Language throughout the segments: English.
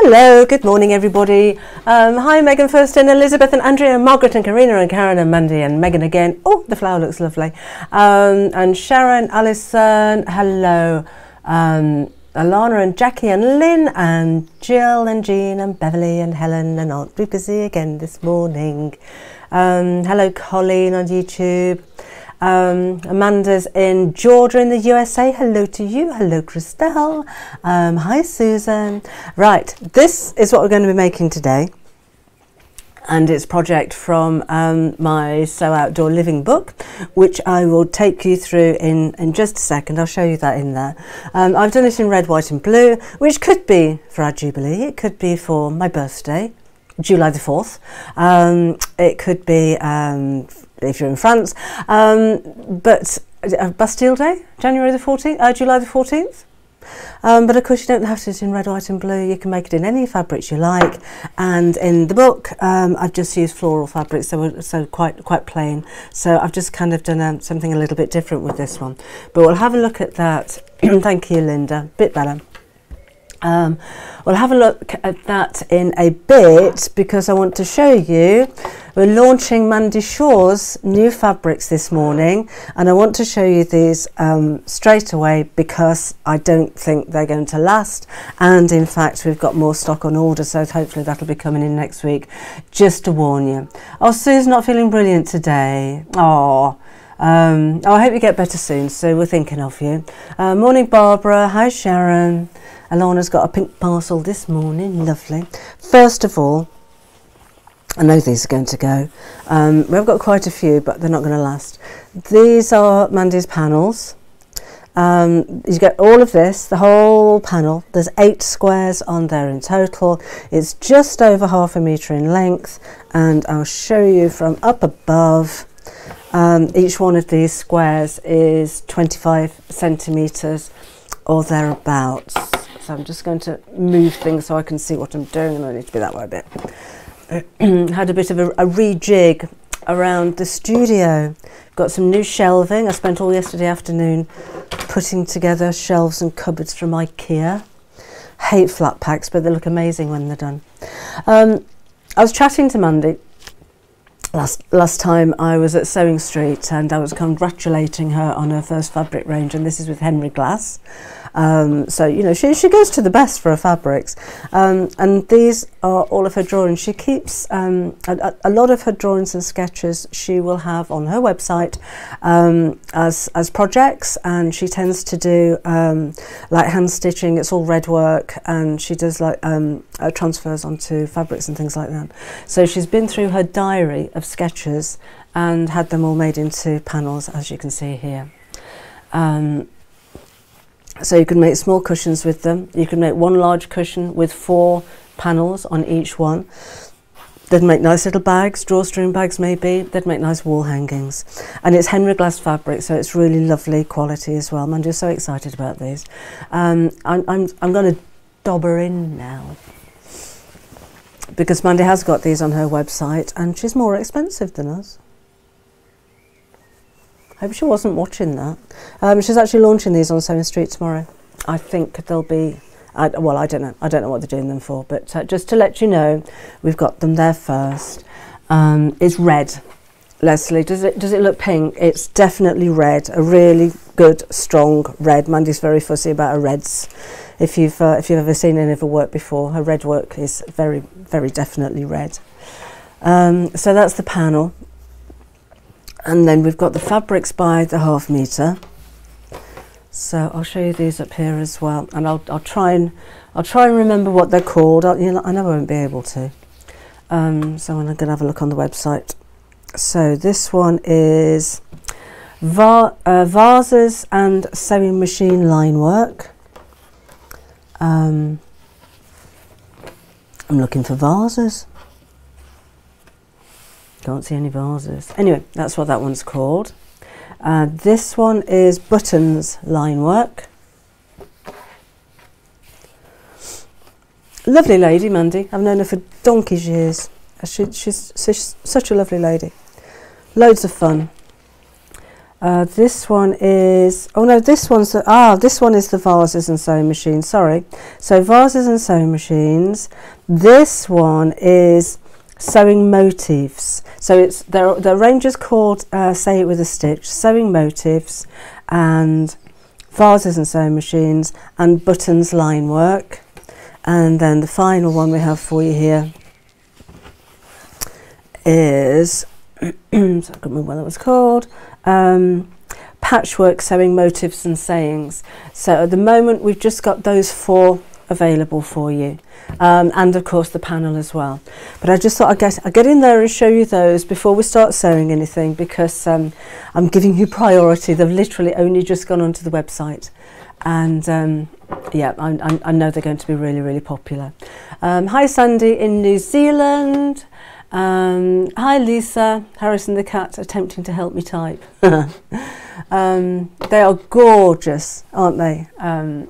Hello, good morning, everybody. Um, hi, Megan first and Elizabeth and Andrea and Margaret and Karina and Karen and Mandy and Megan again. Oh, the flower looks lovely. Um, and Sharon, Alison, hello. Um, Alana and Jackie and Lynn and Jill and Jean and Beverly and Helen and Aunt Busy again this morning. Um, hello, Colleen on YouTube. Um, Amanda's in Georgia in the USA. Hello to you. Hello, Christelle. Um, hi, Susan. Right, this is what we're going to be making today. And it's project from um, my Sew Outdoor Living book, which I will take you through in, in just a second. I'll show you that in there. Um, I've done it in red, white and blue, which could be for our Jubilee. It could be for my birthday, July the 4th. Um, it could be um, if you're in France. Um, but uh, Bastille Day, January the 14th, uh, July the 14th. Um, but of course, you don't have to do it in red, white, and blue. You can make it in any fabrics you like. And in the book, um, I've just used floral fabrics, so so quite quite plain. So I've just kind of done um, something a little bit different with this one. But we'll have a look at that. Thank you, Linda. Bit better. Um, we'll have a look at that in a bit because I want to show you we're launching Mandy Shaw's new fabrics this morning and I want to show you these um, straight away because I don't think they're going to last and in fact we've got more stock on order so hopefully that'll be coming in next week just to warn you. Oh Sue's not feeling brilliant today. Oh. Um, oh, I hope you get better soon. So we're thinking of you. Uh, morning, Barbara. Hi, Sharon. Alana's got a pink parcel this morning. Lovely. First of all, I know these are going to go. Um, we've got quite a few, but they're not going to last. These are Mandy's panels. Um, you get all of this, the whole panel. There's eight squares on there in total. It's just over half a metre in length, and I'll show you from up above. Um, each one of these squares is 25 centimetres or thereabouts. So I'm just going to move things so I can see what I'm doing, and I need to be that way a bit. had a bit of a, a rejig around the studio. Got some new shelving. I spent all yesterday afternoon putting together shelves and cupboards from IKEA. Hate flat packs, but they look amazing when they're done. Um, I was chatting to Mandy last last time I was at Sewing Street and I was congratulating her on her first fabric range and this is with Henry Glass um, so you know she, she goes to the best for her fabrics. Um, and these are all of her drawings. She keeps um, a, a, lot of her drawings and sketches she will have on her website um, as, as projects. And she tends to do um, like hand stitching. It's all red work. And she does like uh, transfers onto fabrics and things like that. So she's been through her diary of sketches and had them all made into panels as you can see here. Um, so you can make small cushions with them. You can make one large cushion with four panels on each one. They'd make nice little bags, drawstring bags maybe. They'd make nice wall hangings. And it's Henry Glass fabric, so it's really lovely quality as well. I'm just so excited about these. Um, I'm, I'm, I'm going to dobber in now because Mandy has got these on her website and she's more expensive than us. I hope she wasn't watching that. Um, she's actually launching these on Sewing Street tomorrow. I think they'll be, I, well, I don't know. I don't know what they're doing them for, but uh, just to let you know, we've got them there first. Um, it's red. Leslie, does it does it look pink? It's definitely red. A really good, strong red. Mandy's very fussy about her reds if you've uh, if you've ever seen any of her work before, her red work is very very definitely red. Um, so that's the panel, and then we've got the fabrics by the half meter. So I'll show you these up here as well, and I'll I'll try and I'll try and remember what they're called. I, you know, I know I won't be able to. Um, so I'm going to have a look on the website. So this one is va uh, vases and sewing machine line work. Um, I'm looking for vases. Can't see any vases. Anyway, that's what that one's called. Uh, this one is buttons line work. Lovely lady, Mandy. I've known her for donkey's years. She, she's, she's such a lovely lady. Loads of fun. Uh, this one is, oh no, this one's, the, ah, this one is the vases and sewing machines, sorry. So vases and sewing machines. This one is sewing motifs. So it's, the, the range is called uh, Say It With a Stitch, sewing motifs and vases and sewing machines and buttons line work. And then the final one we have for you here is, I can't remember what that was called, um, patchwork sewing motifs and sayings. So at the moment we've just got those four available for you. Um, and of course the panel as well. But I just thought I'd get, I'd get in there and show you those before we start sewing anything because um, I'm giving you priority. They've literally only just gone onto the website. And um, yeah, I, I, I know they're going to be really, really popular. Um, hi Sandy in New Zealand. Um, hi Lisa, Harrison the cat attempting to help me type. um, they are gorgeous, aren't they? Um,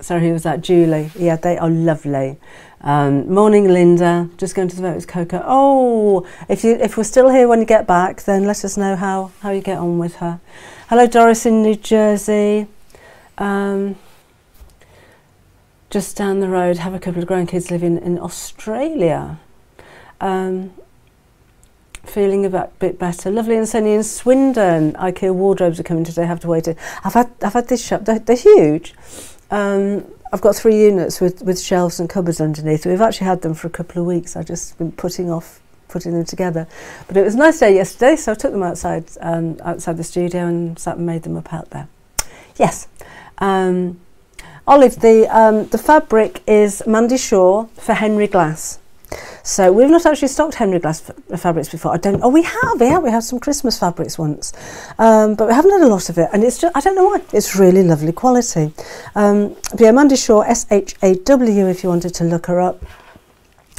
sorry, who was that? Julie. Yeah, they are lovely. Um, morning, Linda. Just going to the vote with Coco. Oh, if you if we're still here when you get back, then let us know how how you get on with her. Hello, Doris in New Jersey. Um, just down the road, have a couple of grandkids living in Australia. Um, feeling a bit better. Lovely and sunny in Swindon. IKEA wardrobes are coming today. Have to wait. I've had I've had this shop. They're, they're huge. Um, I've got three units with with shelves and cupboards underneath. We've actually had them for a couple of weeks. I've just been putting off putting them together. But it was a nice day yesterday, so I took them outside um, outside the studio and sat and made them up out there. Yes. Um, Olive, the um, the fabric is Mandy Shaw for Henry Glass. So we've not actually stocked Henry Glass fabrics before. I don't. Oh, we have. Yeah, we have some Christmas fabrics once, um, but we haven't had a lot of it. And it's just I don't know why. It's really lovely quality. Um, yeah, Mandy Shaw, S H A W. If you wanted to look her up.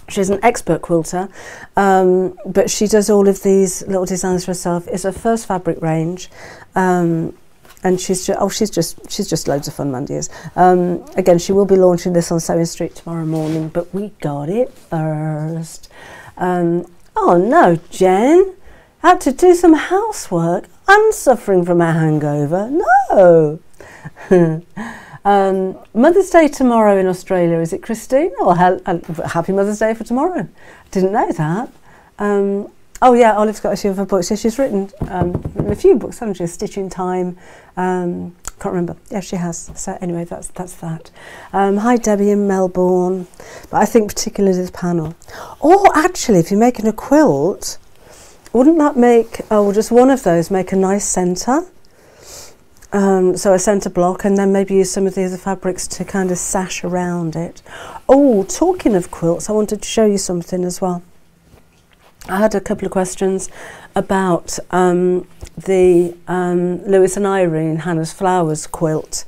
She's an expert quilter, um, but she does all of these little designs for herself. It's her first fabric range. Um, and she's just oh she's just she's just loads of fun Mandy is. Um, again she will be launching this on Sewing Street tomorrow morning but we got it first. Um, oh no Jen. Had to do some housework. I'm suffering from a hangover. No. Um, Mother's Day tomorrow in Australia. Is it Christine? Oh happy Mother's Day for tomorrow. Didn't know that. Um, Oh yeah, Olive's got a few of her books. Yeah, she's written um, a few books, hasn't she? Stitching Time. Um, can't remember. Yeah, she has. So anyway, that's that's that. Um, hi Debbie in Melbourne. But I think particularly this panel. Or actually, if you're making a quilt, wouldn't that make oh just one of those make a nice centre? Um, so a centre block, and then maybe use some of the other fabrics to kind of sash around it. Oh, talking of quilts, I wanted to show you something as well. I had a couple of questions about um, the um, Lewis and Irene Hannah's Flowers quilt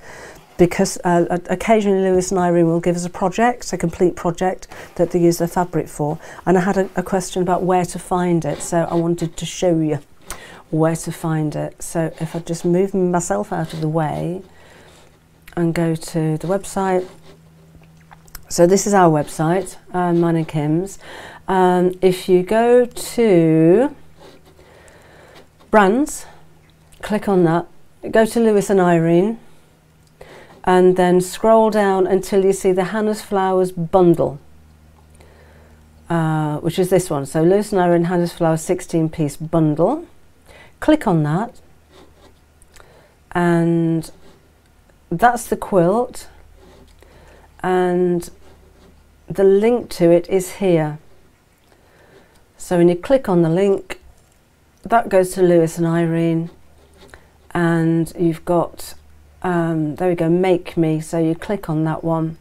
because uh, occasionally Lewis and Irene will give us a project, a complete project that they use their fabric for. And I had a, a question about where to find it, so I wanted to show you where to find it. So if I just move myself out of the way and go to the website. So this is our website, uh, mine and Kim's. Um, if you go to brands, click on that, go to Lewis and Irene, and then scroll down until you see the Hannah's Flowers bundle, uh, which is this one. So Lewis and Irene Hannah's Flowers 16 piece bundle. Click on that, and that's the quilt, and the link to it is here. So when you click on the link, that goes to Lewis and Irene, and you've got, um, there we go, Make Me. So you click on that one,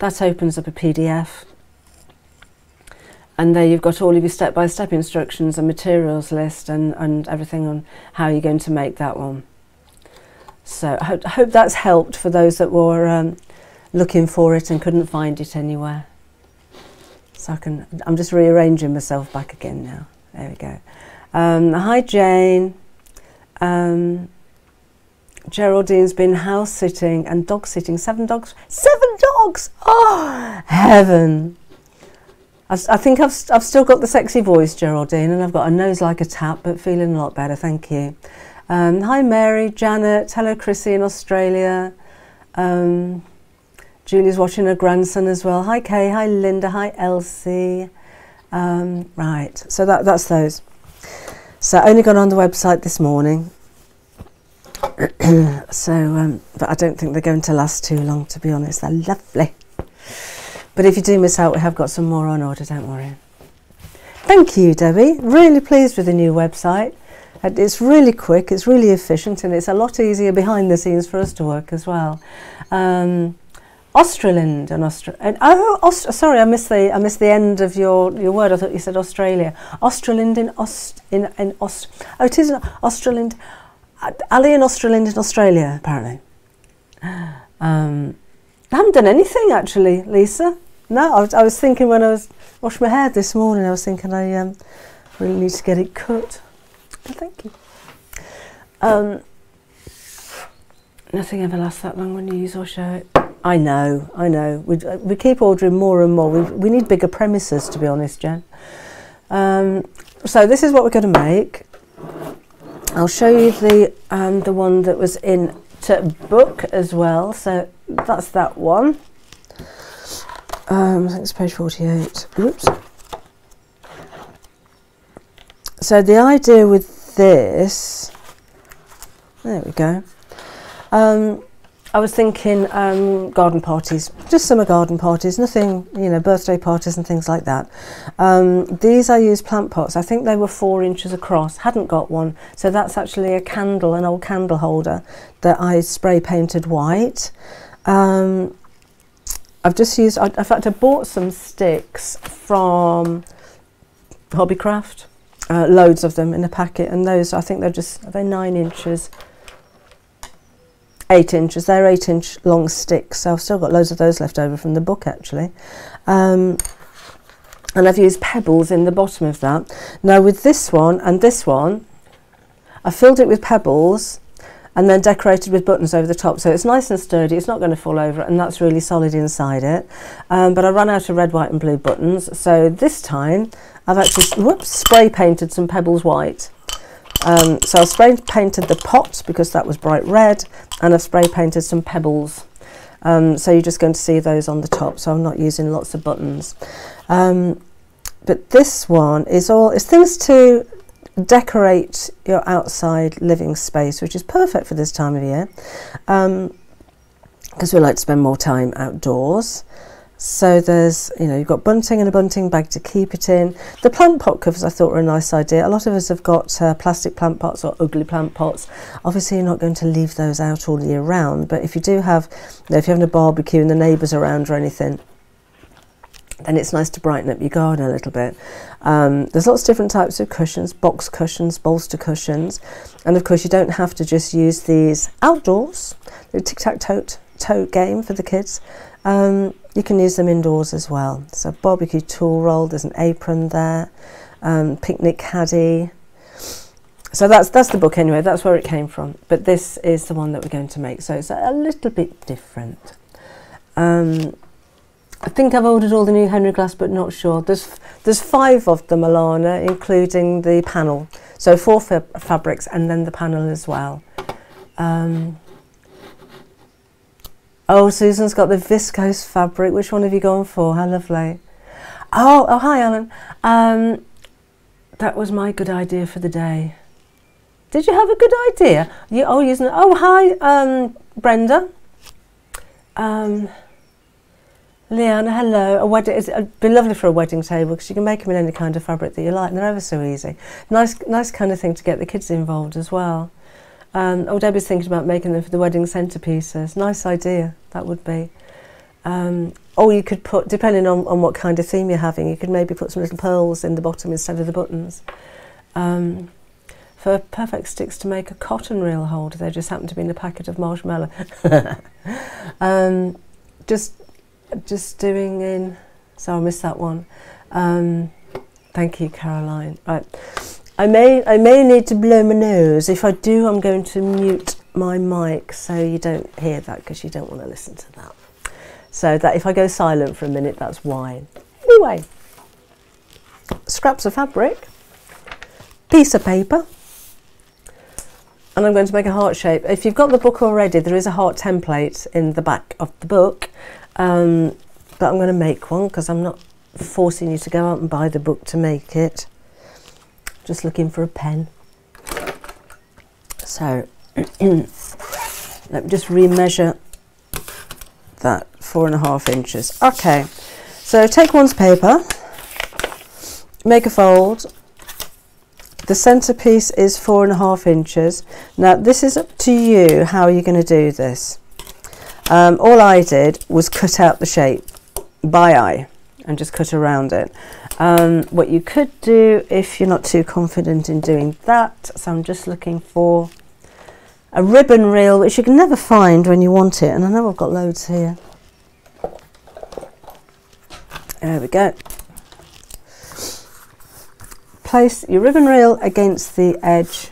that opens up a PDF. And there you've got all of your step-by-step instructions and materials list and, and everything on how you're going to make that one. So I hope, hope that's helped for those that were um, looking for it and couldn't find it anywhere. So I can, I'm just rearranging myself back again now. There we go. Um, hi Jane. Um, Geraldine's been house sitting and dog sitting. Seven dogs. Seven dogs! Oh, heaven. I've, I think I've, I've still got the sexy voice, Geraldine, and I've got a nose like a tap, but feeling a lot better, thank you. Um, hi Mary, Janet, hello Chrissy in Australia. Um, Julie's watching her grandson as well. Hi Kay, hi Linda, hi Elsie. Um, right, so that, that's those. So I only got on the website this morning. so, um, but I don't think they're going to last too long, to be honest. They're lovely. But if you do miss out, we have got some more on order, don't worry. Thank you, Debbie. Really pleased with the new website. It's really quick, it's really efficient, and it's a lot easier behind the scenes for us to work as well. Um, Australind and Austra and oh, Aust sorry, I missed the I missed the end of your, your word. I thought you said Australia. Australind in Aust in in Aust. Oh, it is Australind. Ali in Australind in Australia, apparently. Um, I haven't done anything actually, Lisa. No, I was, I was thinking when I was washing my hair this morning, I was thinking I um, really need to get it cut. Oh, thank you. Um, nothing ever lasts that long when you use or show it. I know, I know. We, uh, we keep ordering more and more. We, we need bigger premises, to be honest, Jen. Um, so this is what we're going to make. I'll show you the um, the one that was in to book as well. So that's that one. Um, I think it's page 48. Oops. So the idea with this, there we go. Um, I was thinking um, garden parties, just summer garden parties, nothing, you know, birthday parties and things like that. Um, these I use plant pots. I think they were four inches across, hadn't got one. So that's actually a candle, an old candle holder that I spray painted white. Um, I've just used, in fact, I bought some sticks from Hobbycraft, uh, loads of them in a packet, and those, I think they're just, they're nine inches eight inches. They're eight inch long sticks, so I've still got loads of those left over from the book actually. Um, and I've used pebbles in the bottom of that. Now with this one and this one, I filled it with pebbles and then decorated with buttons over the top. So it's nice and sturdy, it's not going to fall over and that's really solid inside it. Um, but I ran out of red, white and blue buttons. So this time I've actually whoops, spray painted some pebbles white. Um, so I spray painted the pot because that was bright red and I've spray painted some pebbles. Um, so you're just going to see those on the top, so I'm not using lots of buttons. Um, but this one is all, it's things to decorate your outside living space, which is perfect for this time of year because um, we like to spend more time outdoors. So there's, you know, you've got bunting and a bunting bag to keep it in. The plant pot covers I thought were a nice idea. A lot of us have got uh, plastic plant pots or ugly plant pots. Obviously you're not going to leave those out all year round, but if you do have, you know, if you're having a barbecue and the neighbours around or anything, then it's nice to brighten up your garden a little bit. Um, there's lots of different types of cushions, box cushions, bolster cushions, and of course you don't have to just use these outdoors. The tic-tac-toe game for the kids. Um, you can use them indoors as well. So barbecue tool roll, there's an apron there, um, picnic caddy. So that's that's the book anyway, that's where it came from. But this is the one that we're going to make, so it's a little bit different. Um, I think I've ordered all the new Henry Glass, but not sure. There's there's five of them, Alana, including the panel. So four fa fabrics and then the panel as well. Um, Oh, Susan's got the viscose fabric. Which one have you gone for? How lovely. Oh, oh hi, Alan. Um, that was my good idea for the day. Did you have a good idea? You, oh, using, oh, hi, um, Brenda. Um, Leanna, hello. A wedding, it'd be lovely for a wedding table because you can make them in any kind of fabric that you like and they're ever so easy. Nice, nice kind of thing to get the kids involved as well. Um, oh, Debbie's thinking about making them for the wedding centerpieces. Nice idea, that would be. Um, or you could put, depending on, on what kind of theme you're having, you could maybe put some little pearls in the bottom instead of the buttons. Um, for perfect sticks to make a cotton reel holder, they just happen to be in a packet of marshmallow. um, just, just doing in, so I missed that one. Um, thank you, Caroline. Right. I may, I may need to blow my nose. If I do, I'm going to mute my mic so you don't hear that because you don't want to listen to that. So that if I go silent for a minute, that's why. Anyway, scraps of fabric, piece of paper, and I'm going to make a heart shape. If you've got the book already, there is a heart template in the back of the book, um, but I'm going to make one because I'm not forcing you to go out and buy the book to make it. Just looking for a pen. So let me just remeasure that four and a half inches. Okay, so take one's paper, make a fold. The centerpiece is four and a half inches. Now this is up to you how you're going to do this. Um, all I did was cut out the shape by eye and just cut around it. Um, what you could do if you're not too confident in doing that, so I'm just looking for a ribbon reel which you can never find when you want it and I know I've got loads here. There we go. Place your ribbon reel against the edge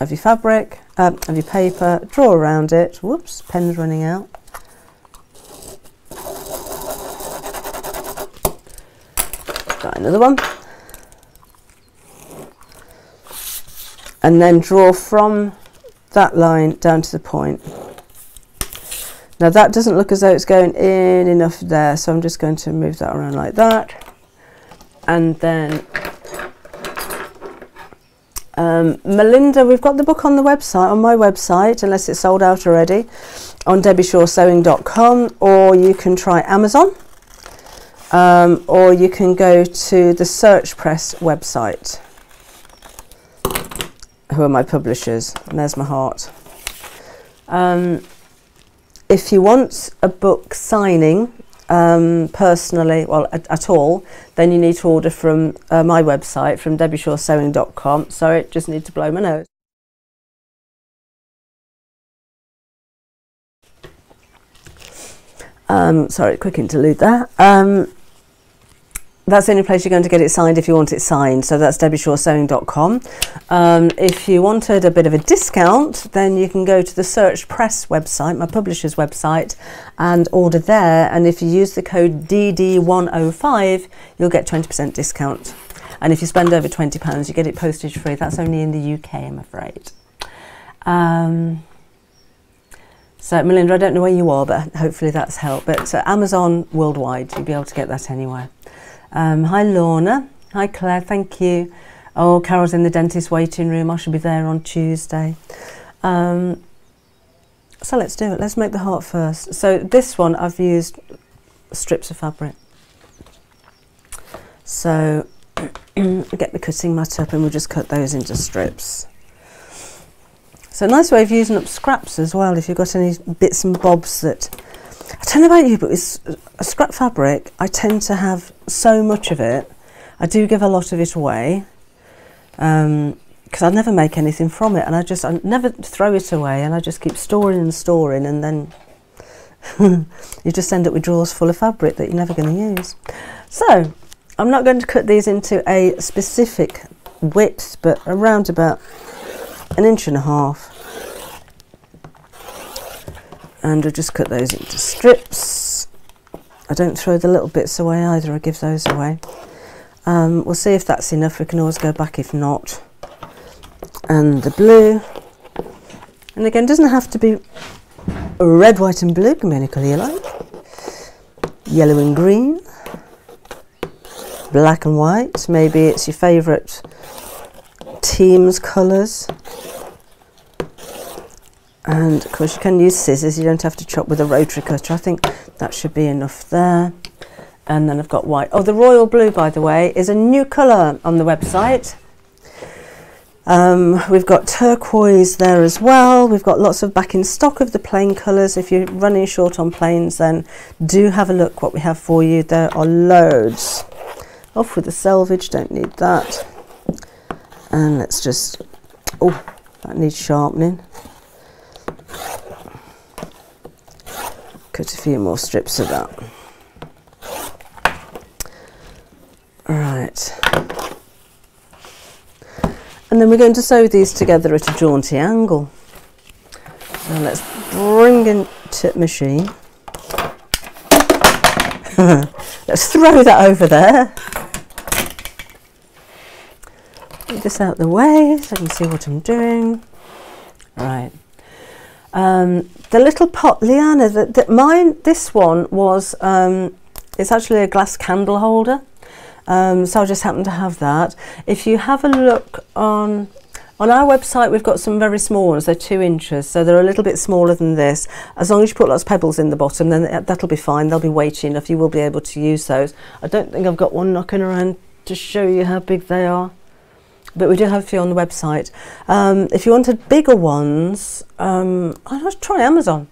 of your fabric um, of your paper draw around it. Whoops pen's running out got another one and then draw from that line down to the point. Now that doesn't look as though it's going in enough there, so I'm just going to move that around like that. And then um, Melinda, we've got the book on the website, on my website, unless it's sold out already, on debbieshoresewing.com, or you can try Amazon, um, or you can go to the Search Press website who are my publishers, and there's my heart. Um, if you want a book signing um, personally, well, at, at, all, then you need to order from uh, my website, from debbieshoresewing.com. Sorry, just need to blow my nose. Um, sorry, quick interlude there. Um, that's the only place you're going to get it signed if you want it signed. So that's debbieshoresewing.com. Um, if you wanted a bit of a discount, then you can go to the Search Press website, my publisher's website, and order there. And if you use the code DD105, you'll get 20% discount. And if you spend over £20, you get it postage free. That's only in the UK, I'm afraid. Um, so, Melinda, I don't know where you are, but hopefully that's helped. But uh, Amazon worldwide, you'll be able to get that anywhere. Um, hi Lorna. Hi Claire, thank you. Oh, Carol's in the dentist waiting room. I should be there on Tuesday. Um, so let's do it. Let's make the heart first. So this one I've used strips of fabric. So get the cutting mat up and we'll just cut those into strips. So a nice way of using up scraps as well if you've got any bits and bobs that I don't know about you, but with scrap fabric, I tend to have so much of it. I do give a lot of it away because um, I never make anything from it, and I just I never throw it away, and I just keep storing and storing, and then you just end up with drawers full of fabric that you're never going to use. So I'm not going to cut these into a specific width, but around about an inch and a half and I just cut those into strips. I don't throw the little bits away either, I give those away. Um, we'll see if that's enough, we can always go back if not. And the blue, and again, doesn't have to be red, white and blue, can be any colour you like. Yellow and green, black and white, maybe it's your favourite team's colours and of course you can use scissors. You don't have to chop with a rotary cutter. I think that should be enough there. And then I've got white. Oh the royal blue by the way is a new colour on the website. Um, we've got turquoise there as well. We've got lots of back in stock of the plain colours. If you're running short on plains then do have a look. What we have for you there are loads. Off with the selvage don't need that. And let's just oh that needs sharpening Cut a few more strips of that. Right. And then we're going to sew these together at a jaunty angle. Now let's bring into machine. let's throw that over there. Get this out the way so I can see what I'm doing. Right. Um, the little pot, Liana, that, mine, this one was, um, it's actually a glass candle holder. Um, so I just happen to have that. If you have a look on on our website, we've got some very small ones. They're two inches, so they're a little bit smaller than this. As long as you put lots of pebbles in the bottom, then that'll be fine. They'll be weighty enough. You will be able to use those. I don't think I've got one knocking around to show you how big they are, but we do have a few on the website. Um, if you wanted bigger ones, um, I'd try Amazon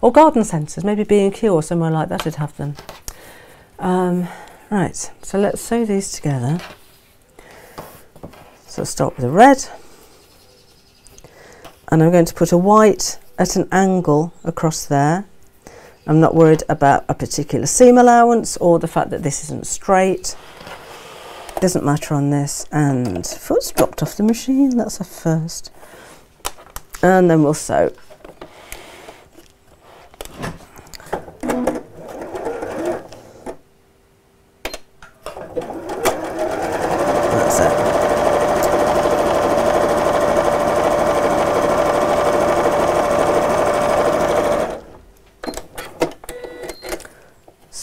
or garden centres. Maybe B&Q or somewhere like that would have them. Um, right, so let's sew these together. So start with the red and I'm going to put a white at an angle across there. I'm not worried about a particular seam allowance or the fact that this isn't straight. Doesn't matter on this. And foot's dropped off the machine, that's a first. And then we'll sew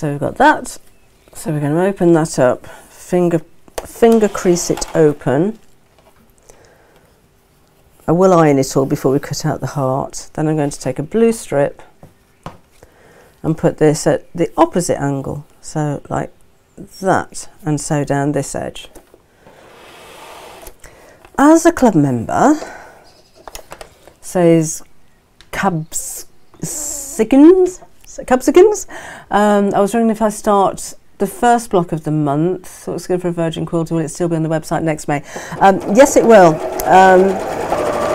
So we've got that. So we're going to open that up, finger, finger crease it open. I will iron it all before we cut out the heart. Then I'm going to take a blue strip and put this at the opposite angle. So like that and sew down this edge. As a club member, says Cubs Siggins, Cubsigans. Um, I was wondering if I start the first block of the month, so it's good for a virgin quilter, will it still be on the website next May? Um, yes, it will. Um,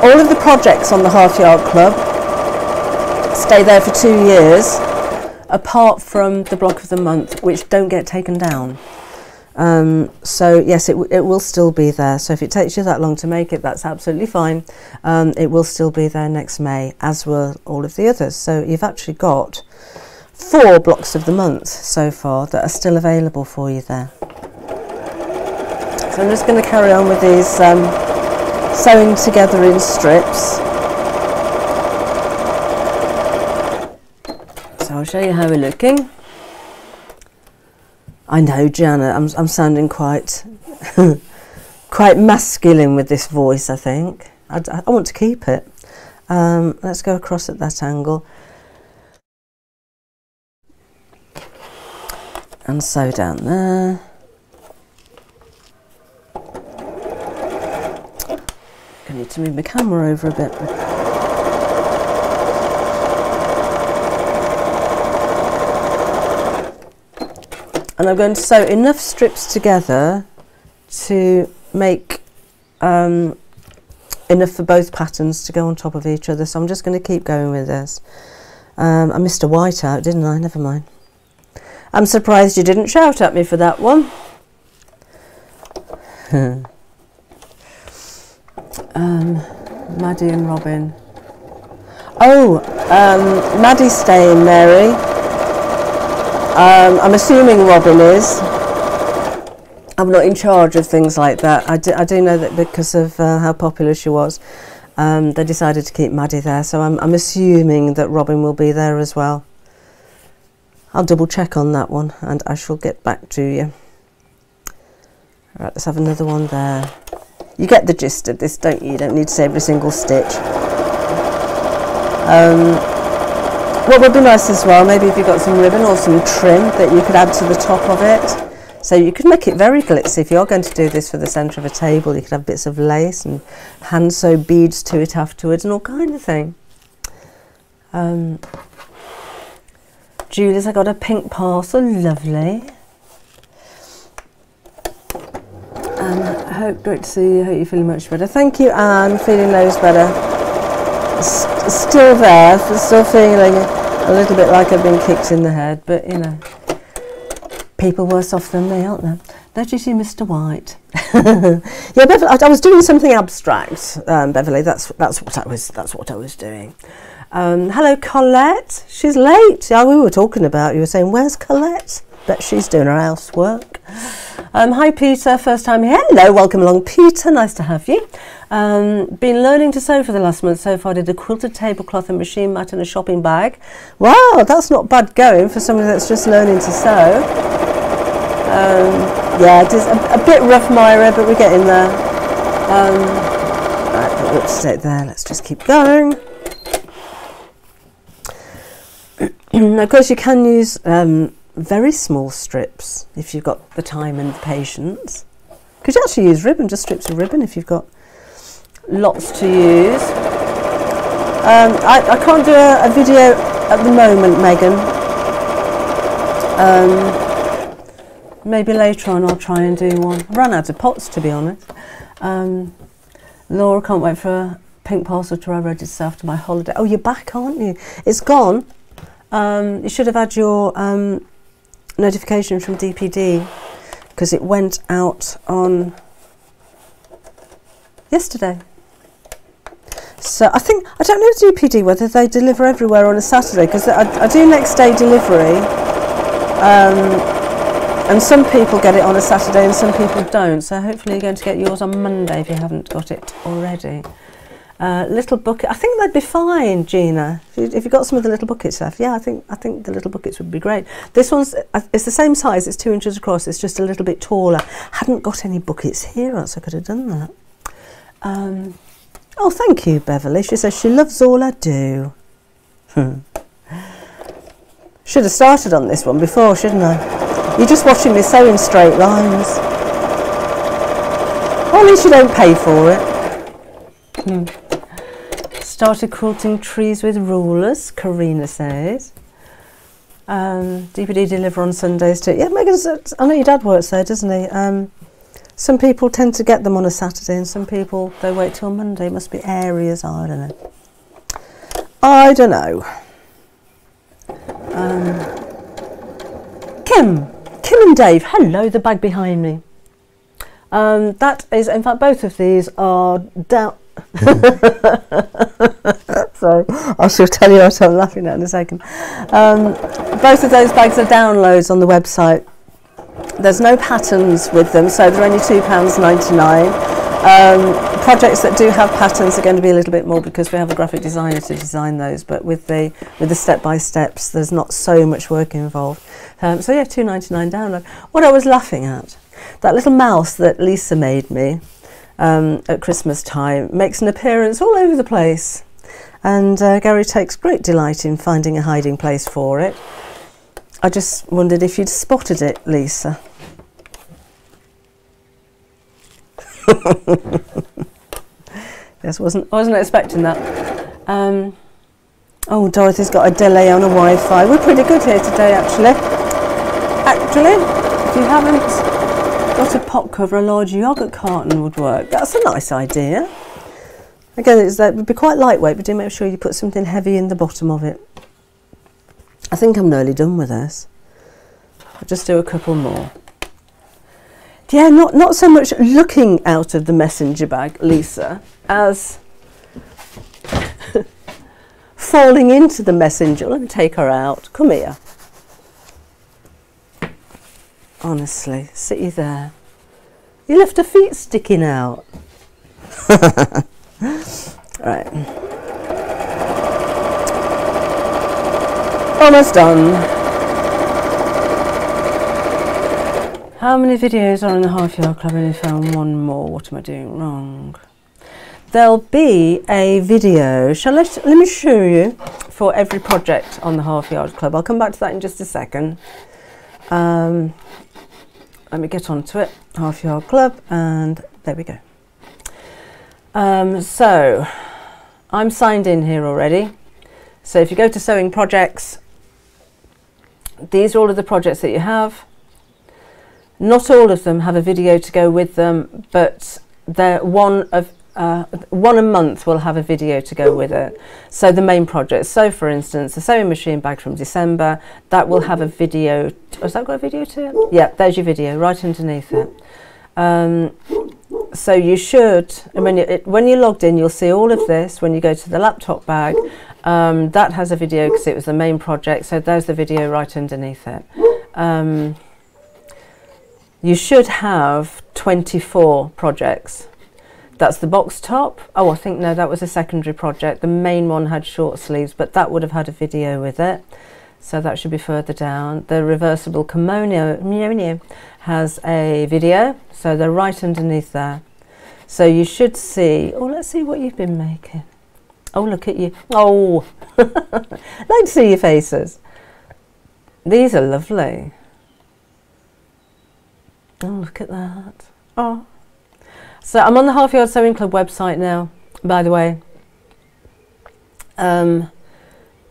all of the projects on the Half Yard Club stay there for two years, apart from the block of the month, which don't get taken down. Um, so yes, it, it will still be there. So if it takes you that long to make it, that's absolutely fine. Um, it will still be there next May, as will all of the others. So you've actually got four blocks of the month so far that are still available for you there. So I'm just going to carry on with these um, sewing together in strips. So I'll show you how we're looking. I know, Jana, I'm, I'm sounding quite, quite masculine with this voice, I think. I, I want to keep it. Um, let's go across at that angle. And sew down there. I need to move my camera over a bit. and I'm going to sew enough strips together to make um, enough for both patterns to go on top of each other so I'm just going to keep going with this um, I missed a white out didn't I never mind I'm surprised you didn't shout at me for that one um, Maddie and Robin oh um, Maddie's staying Mary um, I'm assuming Robin is. I'm not in charge of things like that. I do, I do know that because of uh, how popular she was, um, they decided to keep Maddie there. So I'm, I'm assuming that Robin will be there as well. I'll double check on that one and I shall get back to you. Right, let's have another one there. You get the gist of this, don't you? You don't need to say every single stitch. Um, what would be nice as well, maybe if you've got some ribbon or some trim that you could add to the top of it. So you could make it very glitzy. If you're going to do this for the centre of a table, you could have bits of lace and hand sew beads to it afterwards and all kind of thing. Um, Julie's, I got a pink parcel, lovely. And I hope, great to see you, I hope you're feeling much better. Thank you, Anne, feeling loads better still there, still feeling a little bit like I've been kicked in the head, but you know, people worse off than me, aren't they? There you see Mr. White. yeah, Beverly, I, I, was doing something abstract, um, Beverly. That's that's what I was. That's what I was doing. Um, hello, Colette. She's late. Yeah, we were talking about. You were saying, "Where's Colette?" Bet she's doing her housework. Um, hi, Peter. First time here. Hello, welcome along, Peter. Nice to have you. Um, been learning to sew for the last month so far. I did a quilted tablecloth and machine mat and a shopping bag. Wow, that's not bad going for somebody that's just learning to sew. Um, yeah, it is a, a, bit rough, Myra, but we're getting there. Um, right, put lipstick there. Let's just keep going. Of course, you can use um, very small strips if you've got the time and the patience. Could you actually use ribbon, just strips of ribbon if you've got lots to use. Um, I, I, can't do a, a, video at the moment, Megan. Um, maybe later on I'll try and do one. I ran out of pots to be honest. Um, Laura can't wait for a pink parcel to arrive register after my holiday. Oh, you're back, aren't you? It's gone. Um, you should have had your um, notification from DPD because it went out on yesterday. So I think I don't know DPD whether they deliver everywhere on a Saturday because I, I, do next day delivery, um, and some people get it on a Saturday and some people don't. So hopefully you're going to get yours on Monday if you haven't got it already. Little bucket. I think they'd be fine, Gina. If you've got some of the little bucket stuff, yeah, I think I think the little buckets would be great. This one's uh, it's the same size. It's two inches across. It's just a little bit taller. Hadn't got any buckets here, else I could have done that. Um, oh, thank you, Beverly. She says she loves all I do. Hmm. Should have started on this one before, shouldn't I? You're just watching me sew in straight lines. Well, at least you don't pay for it. Hmm. Started quilting trees with rulers, Karina says. Um, DPD deliver on Sundays too. Yeah, Megan, I know your dad works there, doesn't he? Um, some people tend to get them on a Saturday and some people, they wait till Monday. It must be areas, I don't know. I don't know. Um, Kim, Kim and Dave, hello, the bag behind me. Um, that is, in fact, both of these are down so I shall tell you what I'm laughing at in a second. Um, both of those bags are downloads on the website. There's no patterns with them, so they're only £2.99. Um, projects that do have patterns are going to be a little bit more because we have a graphic designer to design those. But with the with the step by steps, there's not so much work involved. Um, so yeah, two ninety nine download. What I was laughing at, that little mouse that Lisa made me um, at Christmas time makes an appearance all over the place. And uh, Gary takes great delight in finding a hiding place for it. I just wondered if you'd spotted it, Lisa. yes, wasn't I wasn't expecting that. Um, oh, Dorothy's got a delay on a Wi-Fi. We're pretty good here today, actually. Actually, if you haven't got a pot cover, a large yoghurt carton would work. That's a nice idea. Again, it's, that would be quite lightweight, but do make sure you put something heavy in the bottom of it. I think I'm nearly done with this. I'll just do a couple more. Yeah, not, not so much looking out of the messenger bag, Lisa, as falling into the messenger. Let me take her out. Come here. Honestly, sit you there. You left her feet sticking out. right. Almost done. How many videos are in the Half Yard Club? I only found one more. What am I doing wrong? There'll be a video. Shall I? Let me show you for every project on the Half Yard Club. I'll come back to that in just a second. Um, let me get onto it, half yard club, and there we go. Um, so I'm signed in here already. So if you go to sewing projects, these are all of the projects that you have. Not all of them have a video to go with them, but they're one of uh, one a month will have a video to go with it. So the main project. So for instance, the sewing machine bag from December, that will have a video. Has that got a video to it? Yeah, there's your video right underneath it. Um, so you should, when you it, when you're logged in, you'll see all of this. When you go to the laptop bag, um, that has a video because it was the main project. So there's the video right underneath it. Um, you should have 24 projects. That's the box top. Oh, I think no, that was a secondary project. The main one had short sleeves, but that would have had a video with it. So that should be further down. The reversible kimono has a video, so they're right underneath there. So you should see, oh, let's see what you've been making. Oh, look at you. Oh, like to see your faces. These are lovely. Oh, look at that. Oh. So I'm on the Half Yard Sewing Club website now, by the way. Um,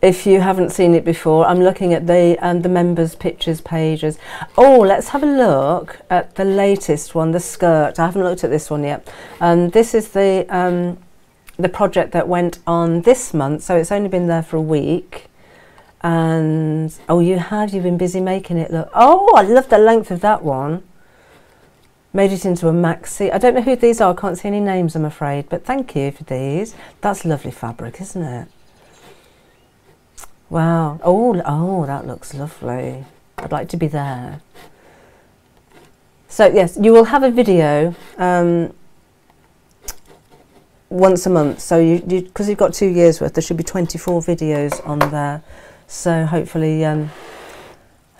if you haven't seen it before, I'm looking at the um, the members' pictures pages. Oh, let's have a look at the latest one, the skirt. I haven't looked at this one yet. Um, this is the um, the project that went on this month, so it's only been there for a week. And oh, you have you've been busy making it look. Oh, I love the length of that one. Made it into a maxi. I don't know who these are. I can't see any names, I'm afraid. But thank you for these. That's lovely fabric, isn't it? Wow. Oh, oh, that looks lovely. I'd like to be there. So yes, you will have a video um, once a month. So you, because you, have got two years worth, there should be 24 videos on there. So hopefully, um,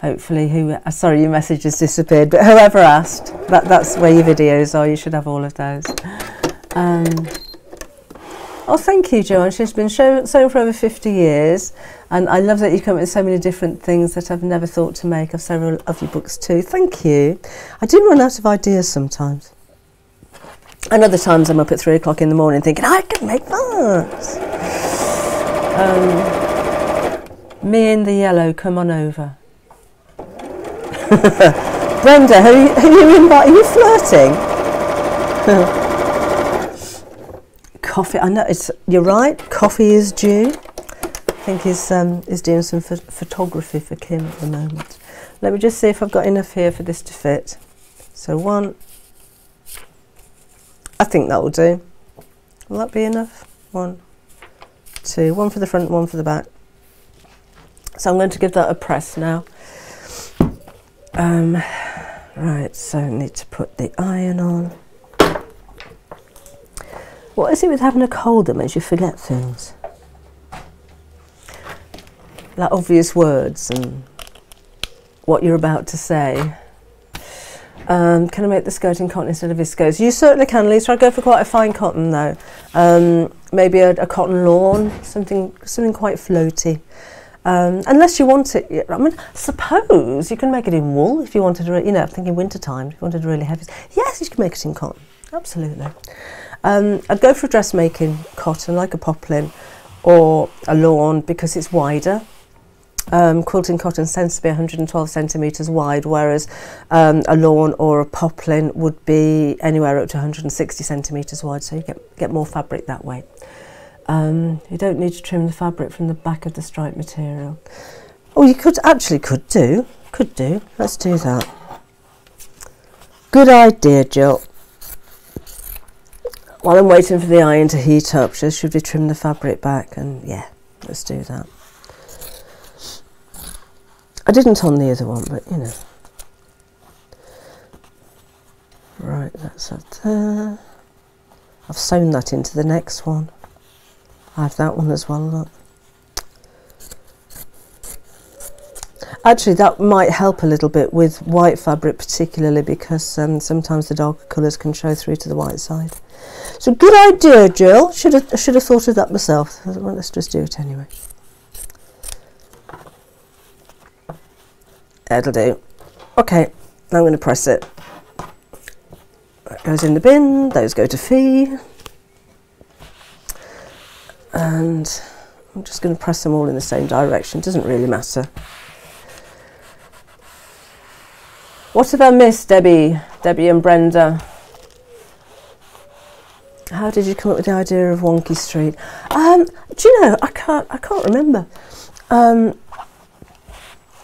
hopefully, who? Uh, sorry, your message has disappeared. But whoever asked, that that's where your videos are. You should have all of those. Um, oh, thank you, Joanne. She's been sewing for over 50 years. And I love that you come up with so many different things that I've never thought to make of several of your books too. Thank you. I do run out of ideas sometimes. And other times I'm up at three o'clock in the morning thinking, I can make books. Um, me in the yellow, come on over. Brenda, are you, are you? Are you flirting? coffee, I know, it's, you're right, coffee is due I think he's, um, he's doing some ph photography for Kim at the moment. Let me just see if I've got enough here for this to fit. So one, I think that will do. Will that be enough? One, two, one for the front, one for the back. So I'm going to give that a press now. Um, right, so I need to put the iron on. What is it with having a cold that makes you forget things? like obvious words and what you're about to say. Um, can I make the skirt in cotton instead of viscose? You certainly can, Lisa. I'd go for quite a fine cotton though. Um, maybe a, a, cotton lawn, something something quite floaty. Um, unless you want it, I mean, suppose you can make it in wool if you wanted to, you know, I'm thinking winter time, if you wanted really heavy. Yes, you can make it in cotton, absolutely. Um, I'd go for a dressmaking cotton, like a poplin or a lawn because it's wider um, quilting cotton tends to be 112 centimetres wide, whereas um, a lawn or a poplin would be anywhere up to 160 centimetres wide, so you get, get more fabric that way. Um, you don't need to trim the fabric from the back of the stripe material. Oh, you could actually could do, could do. Let's do that. Good idea, Jill. While I'm waiting for the iron to heat up, just should we trim the fabric back? And yeah, let's do that. I didn't on the other one, but you know. Right, that's up there. I've sewn that into the next one. I have that one as well, look. Actually, that might help a little bit with white fabric particularly because um, sometimes the darker colours can show through to the white side. So good idea, Jill. Should have, should have thought of that myself. Well, let's just do it anyway. That'll do. Okay, I'm going to press it. That goes in the bin, those go to fee. And I'm just going to press them all in the same direction, doesn't really matter. What have I missed, Debbie, Debbie and Brenda? How did you come up with the idea of Wonky Street? Um, do you know, I can't, I can't remember. Um,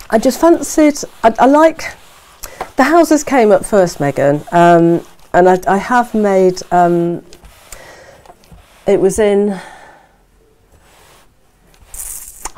I just fancied, I, I like, the houses came up first, Megan, um, and I, I, have made, um, it was in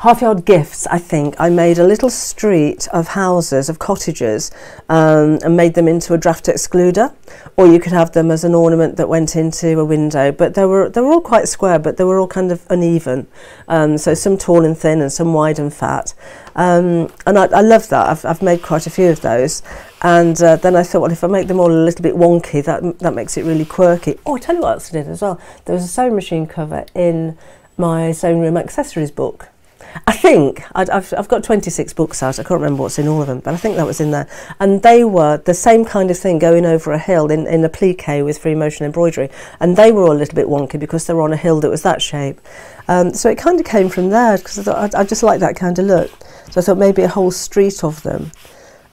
half yard gifts, I think. I made a little street of houses, of cottages, um, and made them into a draft excluder, or you could have them as an ornament that went into a window. But they were they were all quite square, but they were all kind of uneven. Um, so some tall and thin, and some wide and fat. Um, and I, I love that. I've, I've made quite a few of those. And uh, then I thought, well, if I make them all a little bit wonky, that that makes it really quirky. Oh, I tell you what else I did as well. There was a sewing machine cover in my sewing room accessories book. I think i have I've got 26 books out. I can't remember what's in all of them, but I think that was in there. And they were the same kind of thing going over a hill in, in applique with free motion embroidery. And they were all a little bit wonky because they were on a hill that was that shape. Um, so it kind of came from there because I thought I, I just like that kind of look. So I thought maybe a whole street of them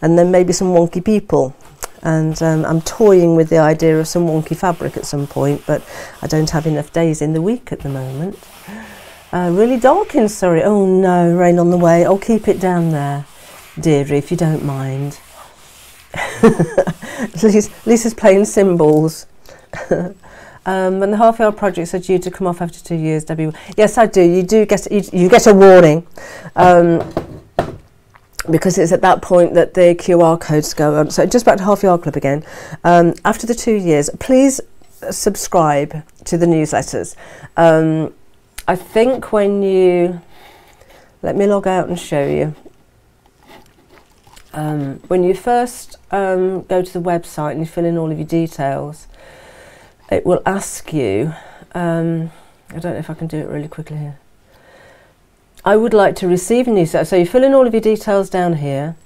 and then maybe some wonky people. And um, I'm toying with the idea of some wonky fabric at some point, but I don't have enough days in the week at the moment. Uh, really dark in Surrey. Oh no, rain on the way. I'll keep it down there, Deirdre, if you don't mind. Lisa's playing cymbals. um, and the half hour projects are due to come off after two years. W. Yes, I do. You do get you, you get a warning. Um, because it's at that point that the QR codes go. Um, so just back to Half Yard Club again. Um, after the two years, please subscribe to the newsletters. Um, I think when you let me log out and show you. Um, when you first um, go to the website and you fill in all of your details, it will ask you. Um, I don't know if I can do it really quickly here. I would like to receive a newsletter. So you fill in all of your details down here,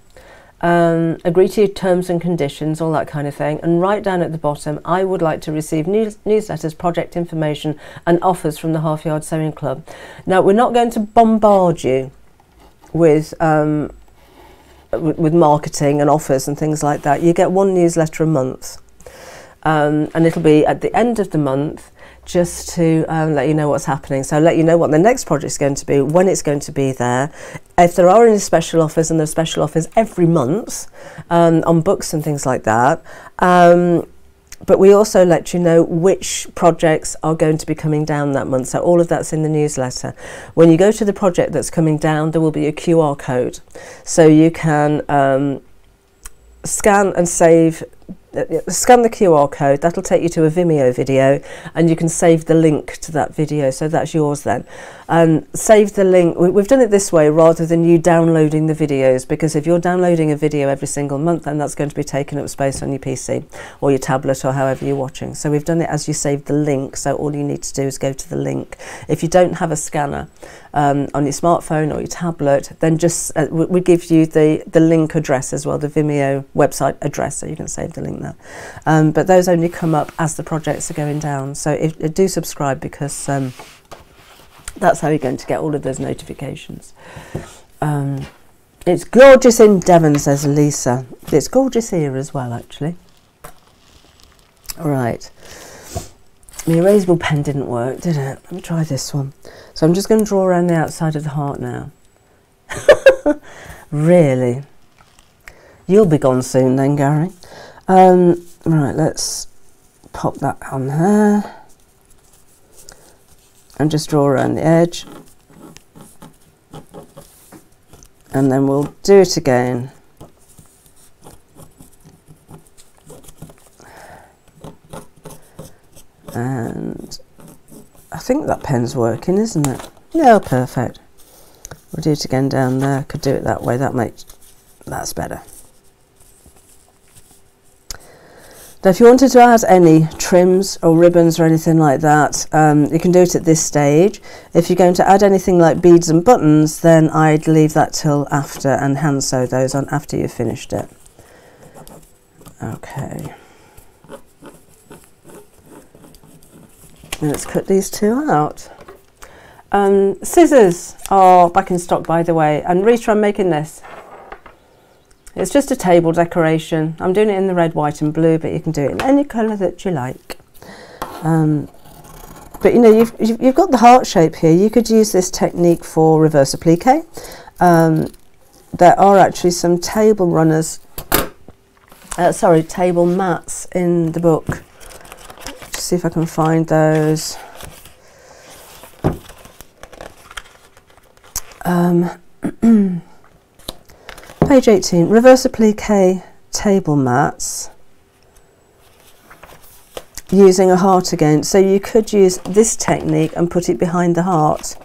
um, agree to your terms and conditions, all that kind of thing, and write down at the bottom, I would like to receive news newsletters, project information, and offers from the Half Yard Sewing Club. Now, we're not going to bombard you with um, with marketing and offers and things like that. You get one newsletter a month, um, and it'll be at the end of the month just to um, let you know what's happening. So let you know what the next project is going to be, when it's going to be there, if there are any special offers, and there's special offers every month um, on books and things like that. Um, but we also let you know which projects are going to be coming down that month. So all of that's in the newsletter. When you go to the project that's coming down, there will be a QR code. So you can um, scan and save scan the QR code, that'll take you to a Vimeo video and you can save the link to that video. So that's yours then. And save the link. We've done it this way rather than you downloading the videos because if you're downloading a video every single month, then that's going to be taking up space on your PC or your tablet or however you're watching. So we've done it as you save the link. So all you need to do is go to the link. If you don't have a scanner um, on your smartphone or your tablet, then just uh, we give you the, the link address as well, the Vimeo website address, so you can save the link there. Um, but those only come up as the projects are going down. So if, uh, do subscribe because um, that's how you're going to get all of those notifications. Um, it's gorgeous in Devon, says Lisa. It's gorgeous here as well, actually. All right. My erasable pen didn't work, did it? Let me try this one. So I'm just going to draw around the outside of the heart now. really? You'll be gone soon then, Gary. Um, right, let's pop that on there and just draw around the edge. And then we'll do it again. And I think that pen's working isn't it? Yeah perfect. We'll do it again down there. Could do it that way. That makes that's better Now if you wanted to add any trims or ribbons or anything like that, um, you can do it at this stage. If you're going to add anything like beads and buttons, then I'd leave that till after and hand sew those on after you've finished it. Okay. let's cut these two out. Um, scissors are back in stock by the way, and Rita, I'm making this. It's just a table decoration. I'm doing it in the red, white and blue, but you can do it in any colour that you like. Um, but you know, you've, you've got the heart shape here. You could use this technique for reverse applique. Um, there are actually some table runners, uh, sorry, table mats in the book. Just see if I can find those. Um, page 18, reverse applique table mats using a heart again. So you could use this technique and put it behind the heart.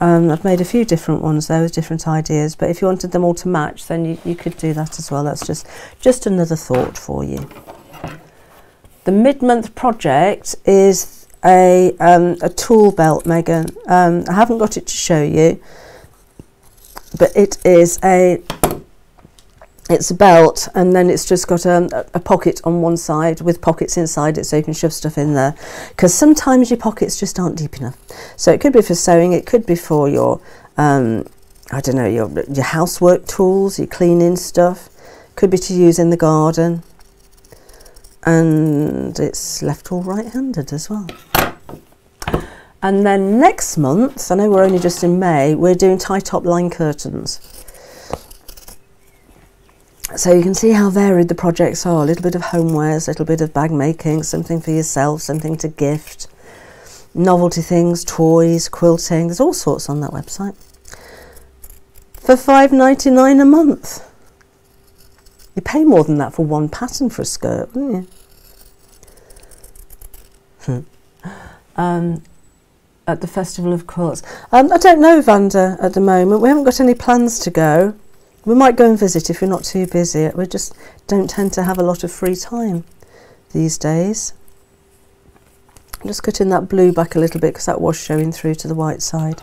Um, I've made a few different ones there with different ideas, but if you wanted them all to match, then you, you could do that as well. That's just, just another thought for you. The mid-month project is a, um, a tool belt, Megan. Um, I haven't got it to show you, but it is a it's a belt and then it's just got a, a, pocket on one side with pockets inside it so you can shove stuff in there. Because sometimes your pockets just aren't deep enough. So it could be for sewing it could be for your um, I don't know your your housework tools your cleaning stuff. Could be to use in the garden. And it's left or right handed as well. And then next month I know we're only just in May we're doing tie top line curtains so you can see how varied the projects are. A little bit of homewares, a little bit of bag making, something for yourself, something to gift, novelty things, toys, quilting. There's all sorts on that website. For five ninety nine a month. You pay more than that for one pattern for a skirt, wouldn't you? Hmm. um, at the Festival of Quilts. Um, I don't know, Vanda, at the moment. We haven't got any plans to go. We might go and visit if you're not too busy. We just don't tend to have a lot of free time these days. Just cutting that blue back a little bit because that was showing through to the white side.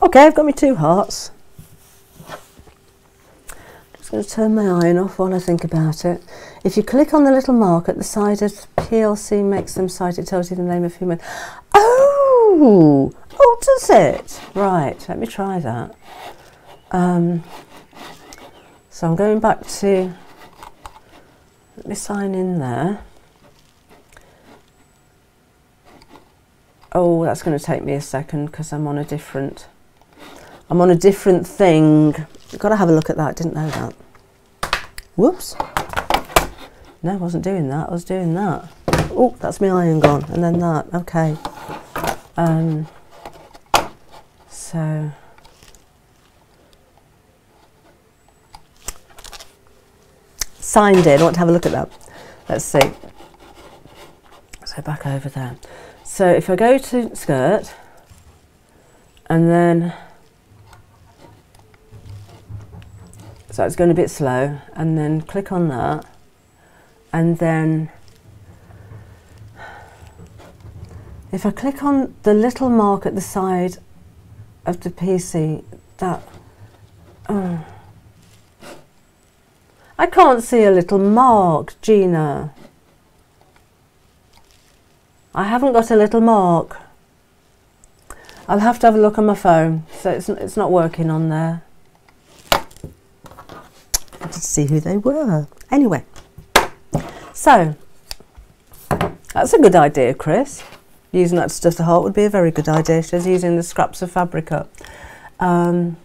Okay, I've got my two hearts. Just going to turn my iron off while I think about it. If you click on the little mark at the side of PLC makes them site, it tells you the name of human. Oh, oh, does it? Right, let me try that. Um, so I'm going back to, let me sign in there. Oh, that's going to take me a second because I'm on a different, I'm on a different thing. You've got to have a look at that, didn't know that. Whoops. No, I wasn't doing that, I was doing that. Oh, that's my iron gone, and then that, okay. Um, so, signed in. I want to have a look at that. Let's see. So back over there. So if I go to skirt and then so it's going a bit slow and then click on that and then if I click on the little mark at the side of the PC that oh, I can't see a little mark, Gina. I haven't got a little mark. I'll have to have a look on my phone. So it's, it's not working on there. I see who they were. Anyway, so that's a good idea, Chris. Using that to stuff the heart would be a very good idea. She's using the scraps of fabric up. Um,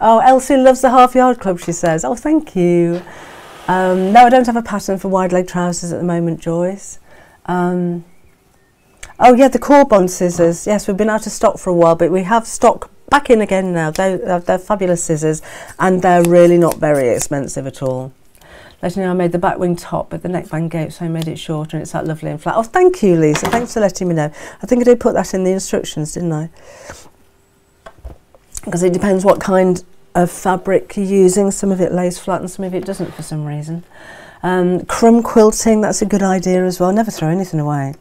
Oh, Elsie loves the half yard club, she says. Oh, thank you. Um, no, I don't have a pattern for wide leg trousers at the moment, Joyce. Um, oh, yeah, the Corbon scissors. Yes, we've been out of stock for a while, but we have stock back in again now. They're, they're fabulous scissors and they're really not very expensive at all. Letting you know I made the batwing top, but the neckband gape, so I made it shorter and it's that lovely and flat. Oh, thank you, Lisa. Thanks for letting me know. I think I did put that in the instructions, didn't I? Because it depends what kind of fabric you're using. Some of it lays flat and some of it doesn't for some reason. Um, crumb quilting, that's a good idea as well. Never throw anything away.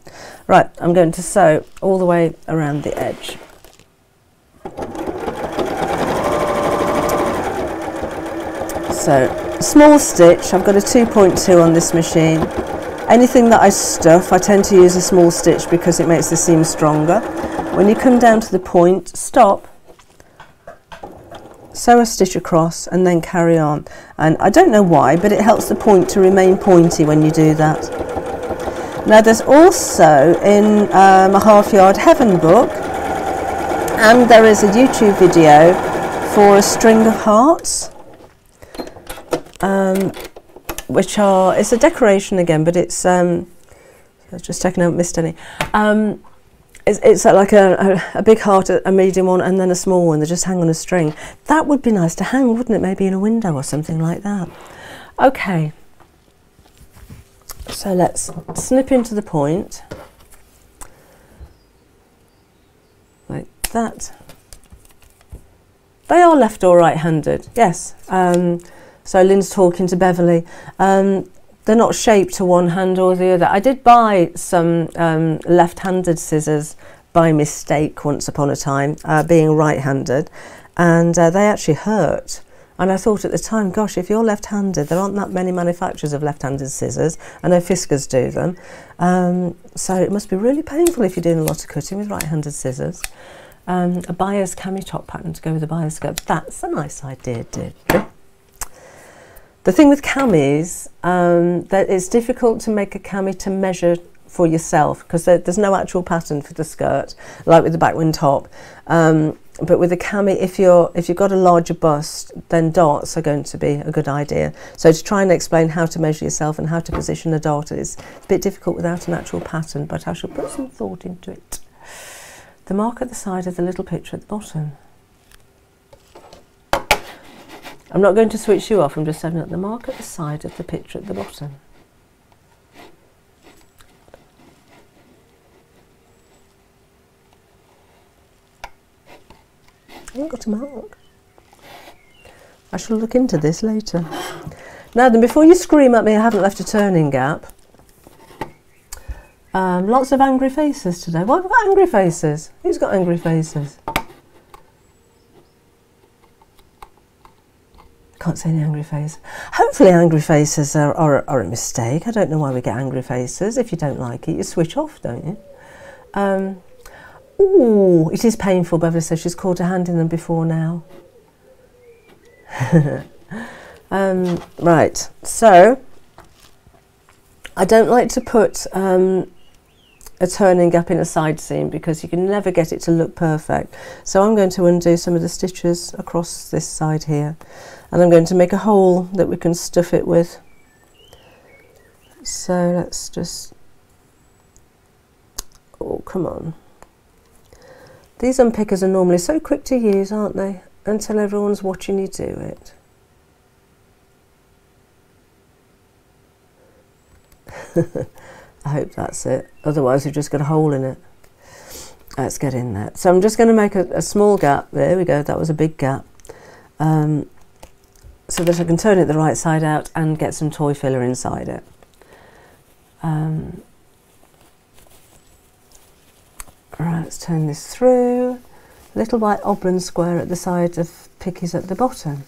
Right, I'm going to sew all the way around the edge. So, small stitch, I've got a 2.2 on this machine. Anything that I stuff, I tend to use a small stitch because it makes the seam stronger. When you come down to the point, stop, sew a stitch across and then carry on and I don't know why but it helps the point to remain pointy when you do that. Now there's also in um, a half yard heaven book and there is a YouTube video for a string of hearts um, which are it's a decoration again but it's um, just checking out missed any um, it's, it's like a, a, a big heart, a, medium one, and then a small one. They just hang on a string. That would be nice to hang, wouldn't it? Maybe in a window or something like that. Okay. So let's snip into the point. Like that. They are left or right handed, yes. Um, so Lynn's talking to Beverly. Um, they're not shaped to one hand or the other. I did buy some um, left-handed scissors by mistake once upon a time, uh, being right-handed, and uh, they actually hurt. And I thought at the time, gosh, if you're left-handed, there aren't that many manufacturers of left-handed scissors. I know Fiskars do them, um, so it must be really painful if you're doing a lot of cutting with right-handed scissors. Um, a bias cami top pattern to go with the bias skirt. That's a nice idea, Deirdre. The thing with camis, um, that it's difficult to make a cami to measure for yourself because there, there's no actual pattern for the skirt, like with the batwing top. Um, but with a cami, if you're if you've got a larger bust, then dots are going to be a good idea. So to try and explain how to measure yourself and how to position a dot is a bit difficult without an actual pattern, but I shall put some thought into it. The mark at the side of the little picture at the bottom. I'm not going to switch you off, I'm just setting up the mark at the side of the picture at the bottom. I haven't got a mark. I shall look into this later. Now then, before you scream at me I haven't left a turning gap, um, lots of angry faces today. What have got angry faces? Who's got angry faces? Can't see any angry faces. Hopefully, angry faces are, are, are, a mistake. I don't know why we get angry faces. If you don't like it, you switch off, don't you? Um, ooh, it is painful. Beverly says she's caught a hand in them before now. um, right, so I don't like to put um, a turning gap in a side seam because you can never get it to look perfect. So I'm going to undo some of the stitches across this side here and I'm going to make a hole that we can stuff it with. So let's just, oh come on. These unpickers are normally so quick to use, aren't they? Until everyone's watching you do it. I hope that's it. Otherwise, you've just got a hole in it. Let's get in there. So I'm just going to make a, a small gap. There we go. That was a big gap. Um, so that I can turn it the right side out and get some toy filler inside it. Um, right, let's turn this through. Little white oblong square at the side of Picky's at the bottom.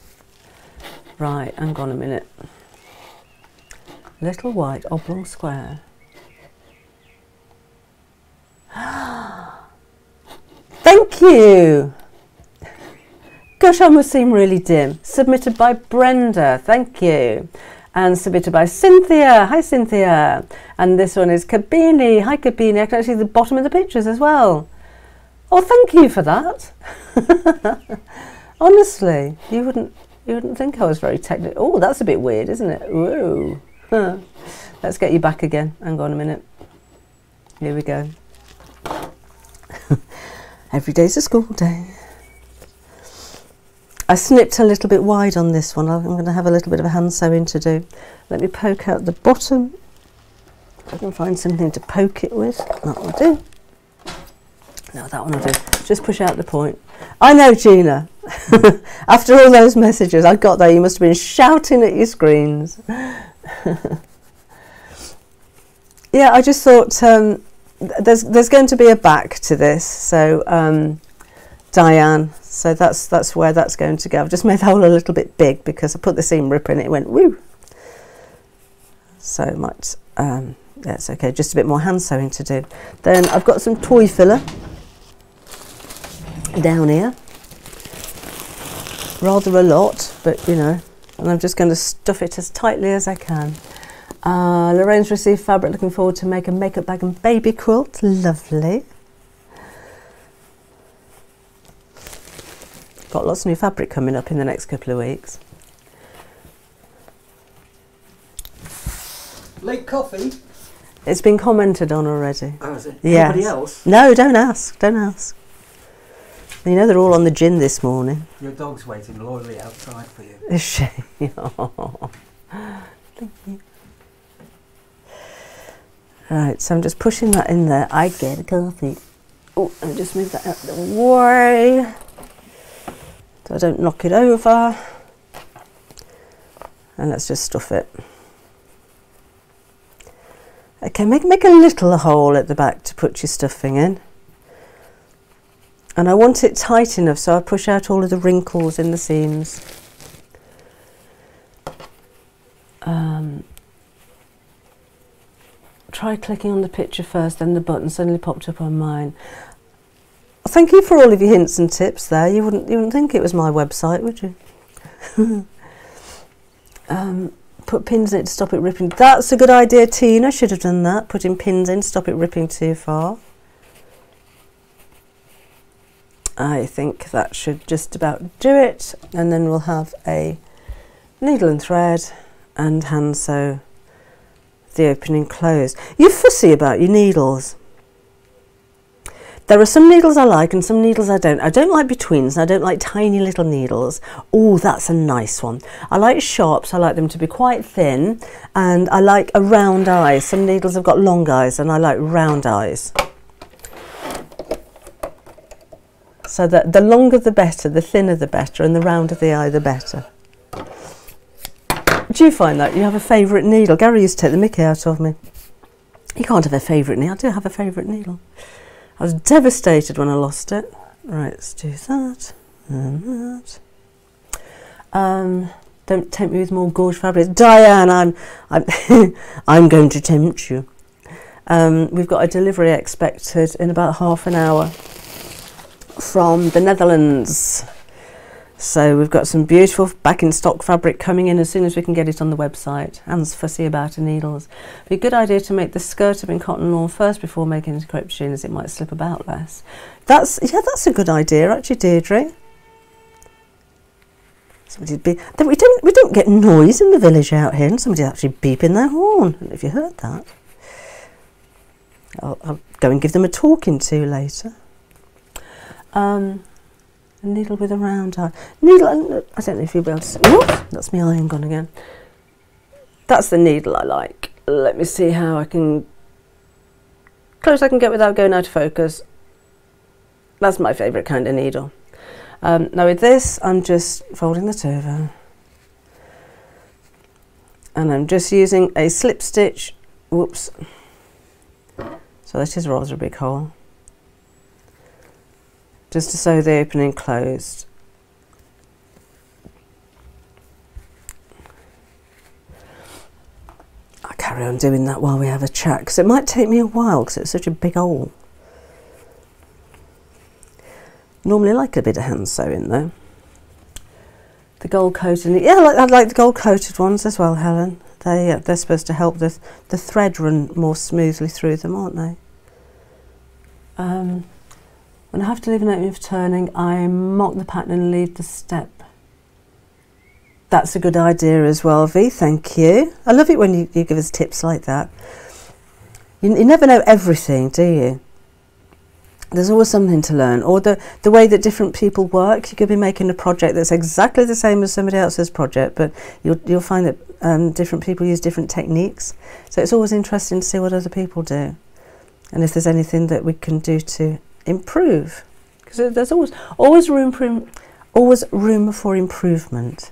Right, hang on a minute. Little white oblong square. Thank you! Gosh, I must seem really dim. Submitted by Brenda, thank you. And submitted by Cynthia. Hi, Cynthia. And this one is Kabini. Hi, Kabini. I can actually see the bottom of the pictures as well. Oh, thank you for that. Honestly, you wouldn't you wouldn't think I was very technical. Oh, that's a bit weird, isn't it? Whoa. Let's get you back again. Hang on a minute. Here we go. Every day's a school day. I snipped a little bit wide on this one. I'm going to have a little bit of a hand sewing to do. Let me poke out the bottom. I can find something to poke it with, that will do. No, that one will do. Just push out the point. I know, Gina. After all those messages I got there, you must have been shouting at your screens. yeah, I just thought um, there's there's going to be a back to this. So um, Diane so that's that's where that's going to go. I've just made the hole a little bit big because I put the seam ripper in it, went woo. So might, um, that's okay, just a bit more hand sewing to do. Then I've got some toy filler down here. Rather a lot, but you know, and I'm just going to stuff it as tightly as I can. Uh, Lorraine's received fabric, looking forward to make a makeup bag and baby quilt. Lovely. Got lots of new fabric coming up in the next couple of weeks. Late coffee? It's been commented on already. Oh, is it? Yes. Anybody else? No, don't ask. Don't ask. You know they're all on the gin this morning. Your dog's waiting loyally outside for you. Is she? Oh. Thank you. Right, so I'm just pushing that in there. I get a coffee. Oh, and just move that out the way so I don't knock it over. And let's just stuff it. Okay, make, make a little hole at the back to put your stuffing in. And I want it tight enough so I push out all of the wrinkles in the seams. Um, try clicking on the picture first, then the button suddenly popped up on mine. Thank you for all of your hints and tips there. You wouldn't you wouldn't think it was my website, would you? um, put pins in it to stop it ripping. That's a good idea, Tina. Should have done that. Putting pins in, stop it ripping too far. I think that should just about do it. And then we'll have a needle and thread and hand sew the opening closed. You're fussy about your needles. There are some needles I like and some needles I don't. I don't like betweens and I don't like tiny little needles. Oh, that's a nice one. I like sharps. I like them to be quite thin and I like a round eye. Some needles have got long eyes and I like round eyes. So that the longer the better, the thinner the better and the rounder the eye the better. Do you find that? You have a favourite needle? Gary used to take the mickey out of me. You can't have a favourite needle. I do have a favourite needle. I was devastated when I lost it. Right, let's do that and that. Um, don't tempt me with more gorge fabrics. Diane, I'm, I'm, I'm going to tempt you. Um, we've got a delivery expected in about half an hour from the Netherlands. So we've got some beautiful back in stock fabric coming in as soon as we can get it on the website. Anne's fussy about her needles. Be a good idea to make the skirt up in cotton lawn first before making crepe jean as it might slip about less. That's yeah, that's a good idea actually, Deirdre. Somebody'd be we don't we don't get noise in the village out here, and somebody's actually beeping their horn. If you heard that, I'll, I'll go and give them a talking to later. Um, a needle with a round eye. Needle, I don't know if you'll be able to see. Whoops, that's my iron gone again. That's the needle I like. Let me see how I can, close I can get without going out of focus. That's my favourite kind of needle. Um, now with this, I'm just folding that over. And I'm just using a slip stitch. Whoops. So this that is rather a big hole just to sew the opening closed. I'll carry on doing that while we have a chat because it might take me a while because it's such a big hole. Normally I like a bit of hand sewing though. The gold coated, yeah, I like, I like the gold coated ones as well, Helen. They uh, they're supposed to help the the thread run more smoothly through them, aren't they? Um, when I have to leave an opening for turning, I mark the pattern and leave the step. That's a good idea as well, V. Thank you. I love it when you, you give us tips like that. You, you never know everything, do you? There's always something to learn, or the, the way that different people work. You could be making a project that's exactly the same as somebody else's project, but you'll, you'll find that um, different people use different techniques. So it's always interesting to see what other people do, and if there's anything that we can do to improve. Because there's always always room for always room for improvement.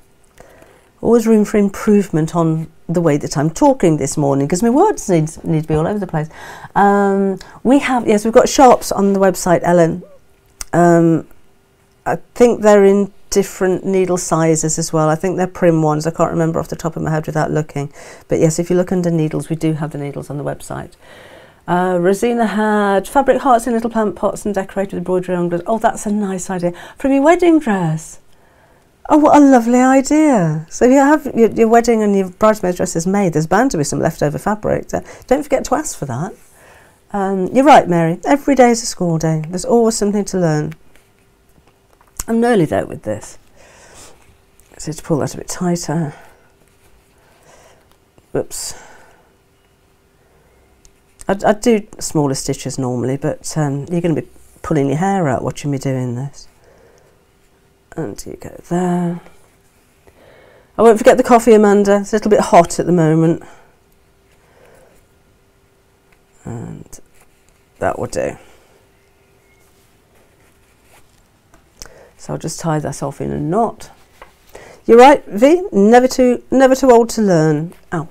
Always room for improvement on the way that I'm talking this morning because my words need, need to be all over the place. Um, we have yes we've got sharps on the website Ellen. Um, I think they're in different needle sizes as well. I think they're Prym ones. I can't remember off the top of my head without looking. But yes if you look under needles we do have the needles on the website uh, Rosina had fabric hearts in little plant pots and decorated with embroidery on. Oh, that's a nice idea. From your wedding dress. Oh, what a lovely idea. So you have your, your wedding and your bridesmaid dresses made. There's bound to be some leftover fabric. So don't forget to ask for that. Um, you're right, Mary. Every day is a school day. There's always something to learn. I'm nearly there with this. So to pull that a bit tighter. Whoops. I'd, I'd do smaller stitches normally, but um, you're going to be pulling your hair out watching me doing this. And you go there. I won't forget the coffee, Amanda. It's a little bit hot at the moment. And that will do. So I'll just tie that off in a knot. You're right, V. Never too, never too old to learn. Ow.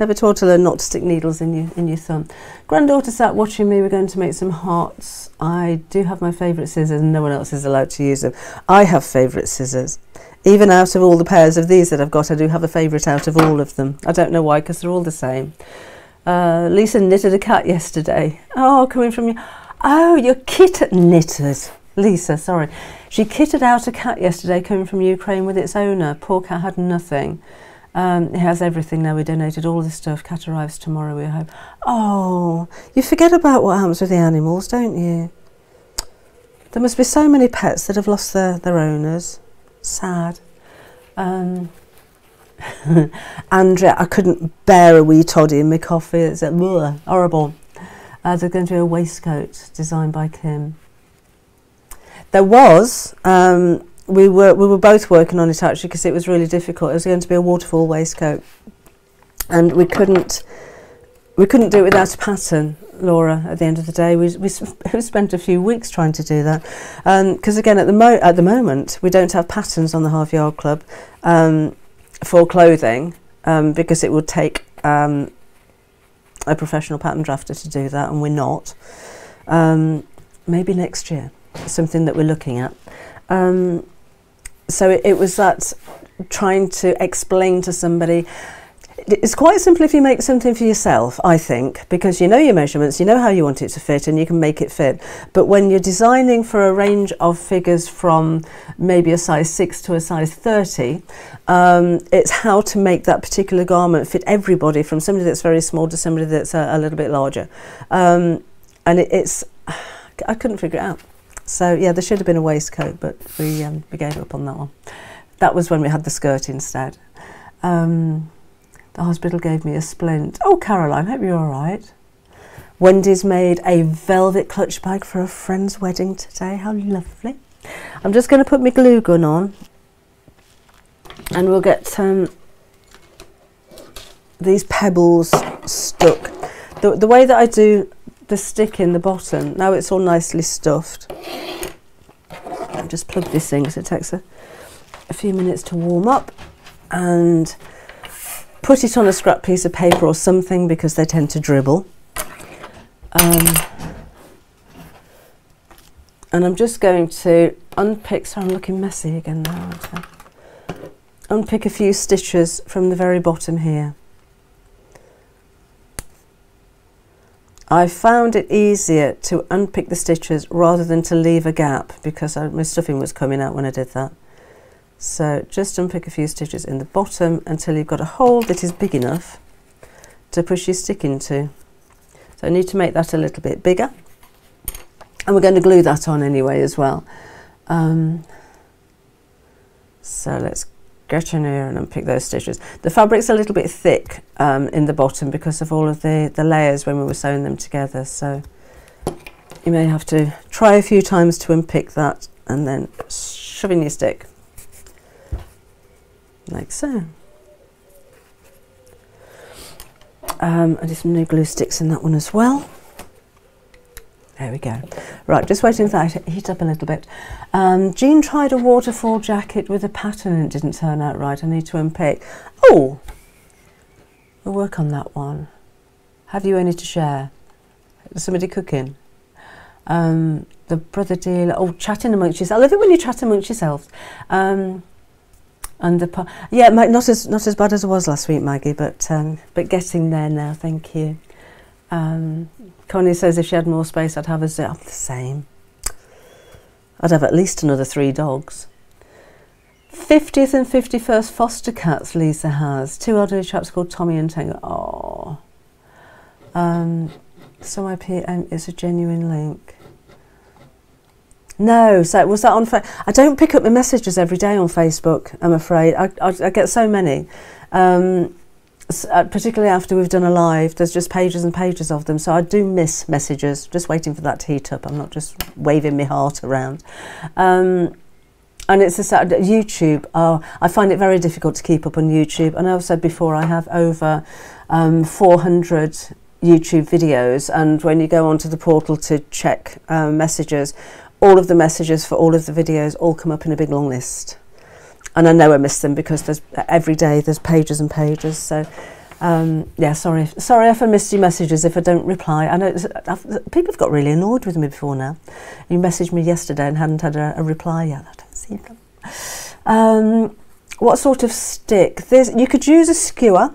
Never old to learn not to stick needles in your in your thumb. Granddaughter sat watching me. We're going to make some hearts. I do have my favourite scissors, and no one else is allowed to use them. I have favourite scissors. Even out of all the pairs of these that I've got, I do have a favourite out of all of them. I don't know why, because they're all the same. Uh, Lisa knitted a cat yesterday. Oh, coming from you. Oh, your kit knitted. Lisa, sorry. She kitted out a cat yesterday coming from Ukraine with its owner. Poor cat had nothing. Um, has everything now. We donated all the stuff. Cat arrives tomorrow. We're home. Oh, you forget about what happens with the animals, don't you? There must be so many pets that have lost their, their owners. Sad. Um, Andrea, I couldn't bear a wee toddy in my coffee. It's uh, horrible. Uh, there's going to be a waistcoat designed by Kim. There was, um, we were we were both working on it actually because it was really difficult. It was going to be a waterfall waistcoat, and we couldn't we couldn't do it without a pattern. Laura, at the end of the day, we, we, spent a few weeks trying to do that because um, again at the mo at the moment we don't have patterns on the Half Yard Club um, for clothing um, because it would take um, a professional pattern drafter to do that, and we're not. Um, maybe next year something that we're looking at. So it, it was that trying to explain to somebody it's quite simple if you make something for yourself, I think, because you know your measurements, you know how you want it to fit, and you can make it fit. But when you're designing for a range of figures from maybe a size 6 to a size 30, um, it's how to make that particular garment fit everybody, from somebody that's very small to somebody that's a, a little bit larger. Um, and it, it's, I couldn't figure it out. So yeah, there should have been a waistcoat, but we um, we gave up on that one. That was when we had the skirt instead. Um, the hospital gave me a splint. Oh, Caroline, hope you're all right. Wendy's made a velvet clutch bag for a friend's wedding today. How lovely. I'm just going to put my glue gun on and we'll get um, these pebbles stuck. The, the way that I do the stick in the bottom. Now it's all nicely stuffed. I'll just plug this in because it takes a, a few minutes to warm up and put it on a scrap piece of paper or something because they tend to dribble. Um, and I'm just going to unpick, so I'm looking messy again now. Unpick a few stitches from the very bottom here. I found it easier to unpick the stitches rather than to leave a gap because I, my stuffing was coming out when I did that. So just unpick a few stitches in the bottom until you've got a hole that is big enough to push your stick into. So I need to make that a little bit bigger. And we're going to glue that on anyway as well. Um, so let's here and unpick those stitches. The fabric's a little bit thick um, in the bottom because of all of the, the layers when we were sewing them together. So you may have to try a few times to unpick that and then shove in your stick. Like so. Um, I did some new glue sticks in that one as well. There we go. Right, just waiting for that to heat up a little bit. Um, Jean tried a waterfall jacket with a pattern and it didn't turn out right. I need to unpick. Oh, we'll work on that one. Have you any to share? Is somebody cooking? Um, the brother dealer. Oh, chatting amongst yourselves. I love it when you chat amongst yourselves. Um, and the yeah, not as not as bad as it was last week, Maggie, but um, but getting there now. Thank you. Um, Connie says if she had more space, I'd have a zoo. The same. I'd have at least another three dogs. 50th and 51st foster cats Lisa has. Two elderly chaps called Tommy and Tango. Oh. Um, so my PM is a genuine link. No, so was that on? I don't pick up the messages every day on Facebook. I'm afraid I, I, I get so many. Um, particularly after we've done a live, there's just pages and pages of them. So I do miss messages, just waiting for that to heat up. I'm not just waving my heart around. Um, and it's a YouTube. Oh, I find it very difficult to keep up on YouTube. And I've said before, I have over um, 400 YouTube videos. And when you go onto the portal to check um, messages, all of the messages for all of the videos all come up in a big long list. And I know I miss them because there's every day there's pages and pages. So um, yeah, sorry, sorry if I missed your messages if I don't reply. I know I've, people have got really annoyed with me before now. You messaged me yesterday and hadn't had a, a reply yet I don't see them. Um, what sort of stick? This you could use a skewer.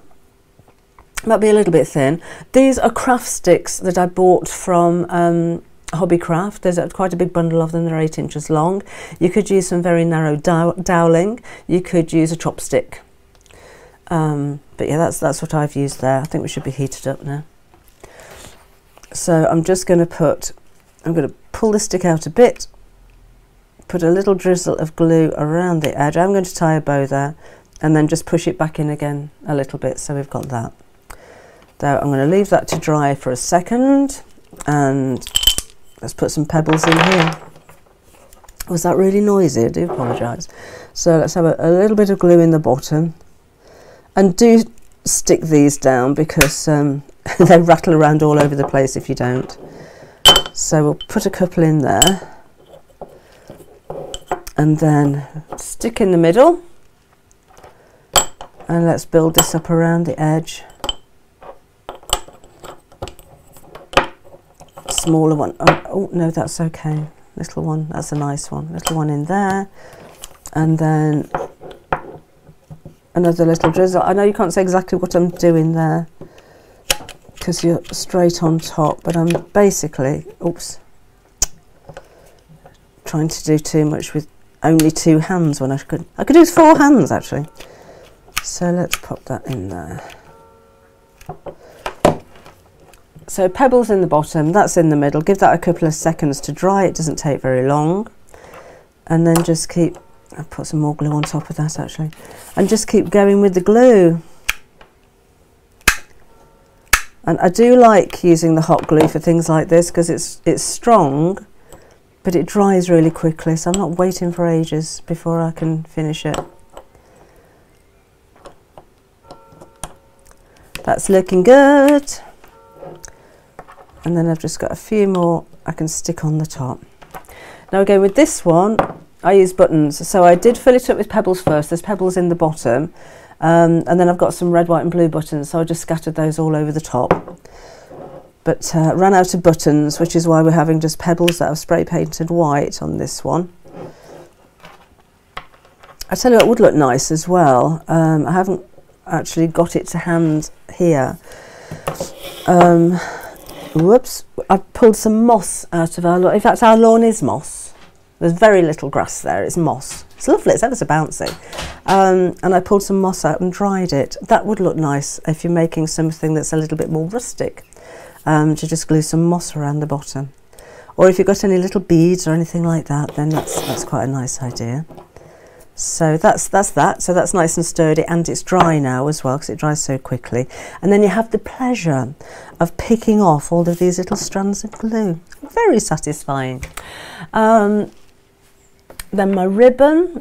Might be a little bit thin. These are craft sticks that I bought from um, Hobbycraft. There's a, quite a big bundle of them. They're eight inches long. You could use some very narrow dow doweling. You could use a chopstick. Um, but yeah, that's that's what I've used there. I think we should be heated up now. So I'm just going to put. I'm going to pull the stick out a bit put a little drizzle of glue around the edge. I'm going to tie a bow there and then just push it back in again a little bit so we've got that. So I'm going to leave that to dry for a second and let's put some pebbles in here. Was that really noisy? I do apologise. So let's have a, a, little bit of glue in the bottom and do stick these down because um, they rattle around all over the place if you don't. So we'll put a couple in there and then stick in the middle and let's build this up around the edge smaller one. Oh, oh no that's okay. Little one that's a nice one. Little one in there. And then another little drizzle. I know you can't say exactly what I'm doing there because you're straight on top but I'm basically oops trying to do too much with only two hands when I could I could use four hands actually. So let's pop that in there so pebbles in the bottom that's in the middle. Give that a couple of seconds to dry it doesn't take very long. And then just keep I'll put some more glue on top of that actually. And just keep going with the glue. And I do like using the hot glue for things like this because it's it's strong but it dries really quickly. So I'm not waiting for ages before I can finish it. That's looking good and then I've just got a few more I can stick on the top. Now again with this one I use buttons so I did fill it up with pebbles first there's pebbles in the bottom um, and then I've got some red white and blue buttons so I just scattered those all over the top but uh, ran out of buttons, which is why we're having just pebbles that I've spray painted white on this one. I tell you what would look nice as well. Um, I haven't actually got it to hand here. Um, whoops, I pulled some moss out of our lawn. In fact, our lawn is moss. There's very little grass there, it's moss. It's lovely, it's ever so bouncy. Um, and I pulled some moss out and dried it. That would look nice if you're making something that's a little bit more rustic um, to just glue some moss around the bottom. Or if you've got any little beads or anything like that, then that's, that's quite a nice idea. So that's that's that. So that's nice and sturdy and it's dry now as well because it dries so quickly. And then you have the pleasure of picking off all of these little strands of glue. Very satisfying. Um, then my ribbon.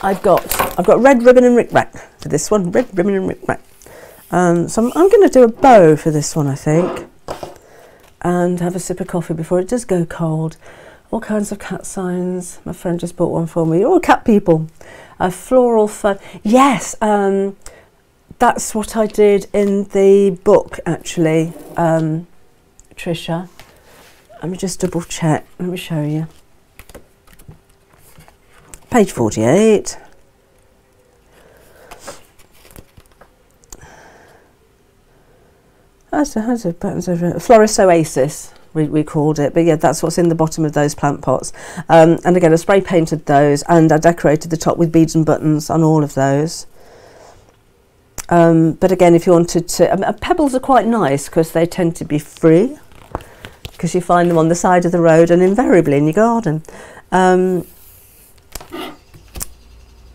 I've got I've got red ribbon and rickrack for this one. Red ribbon and rickrack. Um, so I'm, I'm going to do a bow for this one, I think, and have a sip of coffee before it does go cold. All kinds of cat signs. My friend just bought one for me. All cat people. A floral fun. Yes, um, that's what I did in the book, actually, um, Trisha. Let me just double check. Let me show you. Page 48. How's a, how's a, Florist Oasis, we, we called it. But yeah, that's what's in the bottom of those plant pots. Um, and again, I spray painted those and I decorated the top with beads and buttons on all of those. Um, but again, if you wanted to, I mean, pebbles are quite nice because they tend to be free because you find them on the side of the road and invariably in your garden. Um,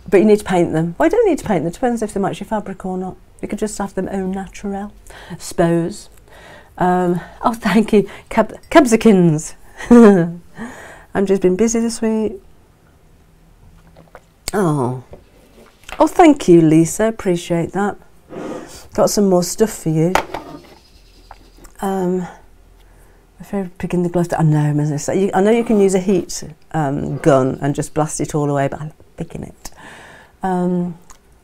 but you need to paint them. Well, you don't need to paint them. It depends if they match your fabric or not. You could just have them au naturel. Suppose. Um, oh, thank you, Cab- Cabsikins. I've just been busy this week. Oh. Oh, thank you, Lisa. Appreciate that. Got some more stuff for you. Um, my favourite picking the gloves. I know, I know you can use a heat um, gun and just blast it all away, but I like picking it. Um,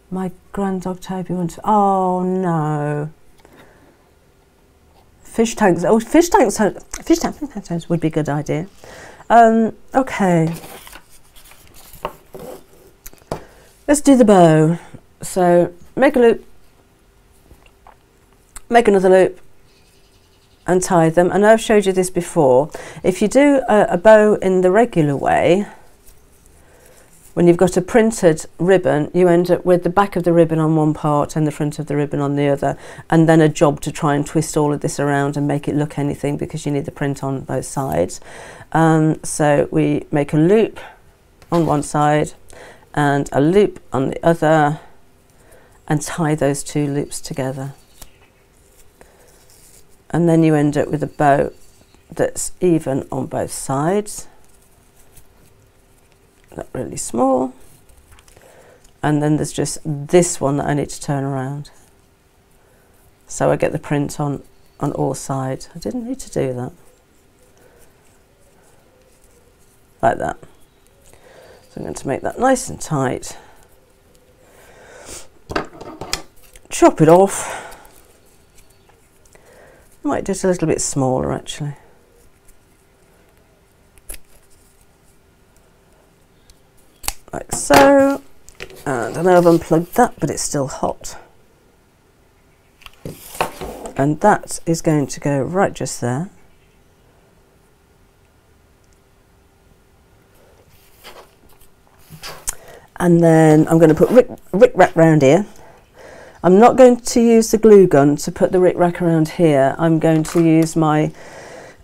my granddog Toby wants. Oh no. Fish tanks. Oh, fish tanks. Fish tanks would be a good idea. Um, okay. Let's do the bow. So make a loop, make another loop, and tie them. And I've showed you this before. If you do a, a bow in the regular way, when you've got a printed ribbon, you end up with the back of the ribbon on one part and the front of the ribbon on the other, and then a job to try and twist all of this around and make it look anything because you need the print on both sides. Um, so we make a loop on one side and a loop on the other and tie those two loops together. And then you end up with a bow that's even on both sides that really small. And then there's just this one that I need to turn around. So I get the print on, on all sides. I didn't need to do that. Like that. So I'm going to make that nice and tight. Chop it off. Might do it a little bit smaller actually. Like so. And I know I've unplugged that, but it's still hot. And that is going to go right just there. And then I'm going to put Rick, Rick Rack round here. I'm not going to use the glue gun to put the Rick Rack around here. I'm going to use my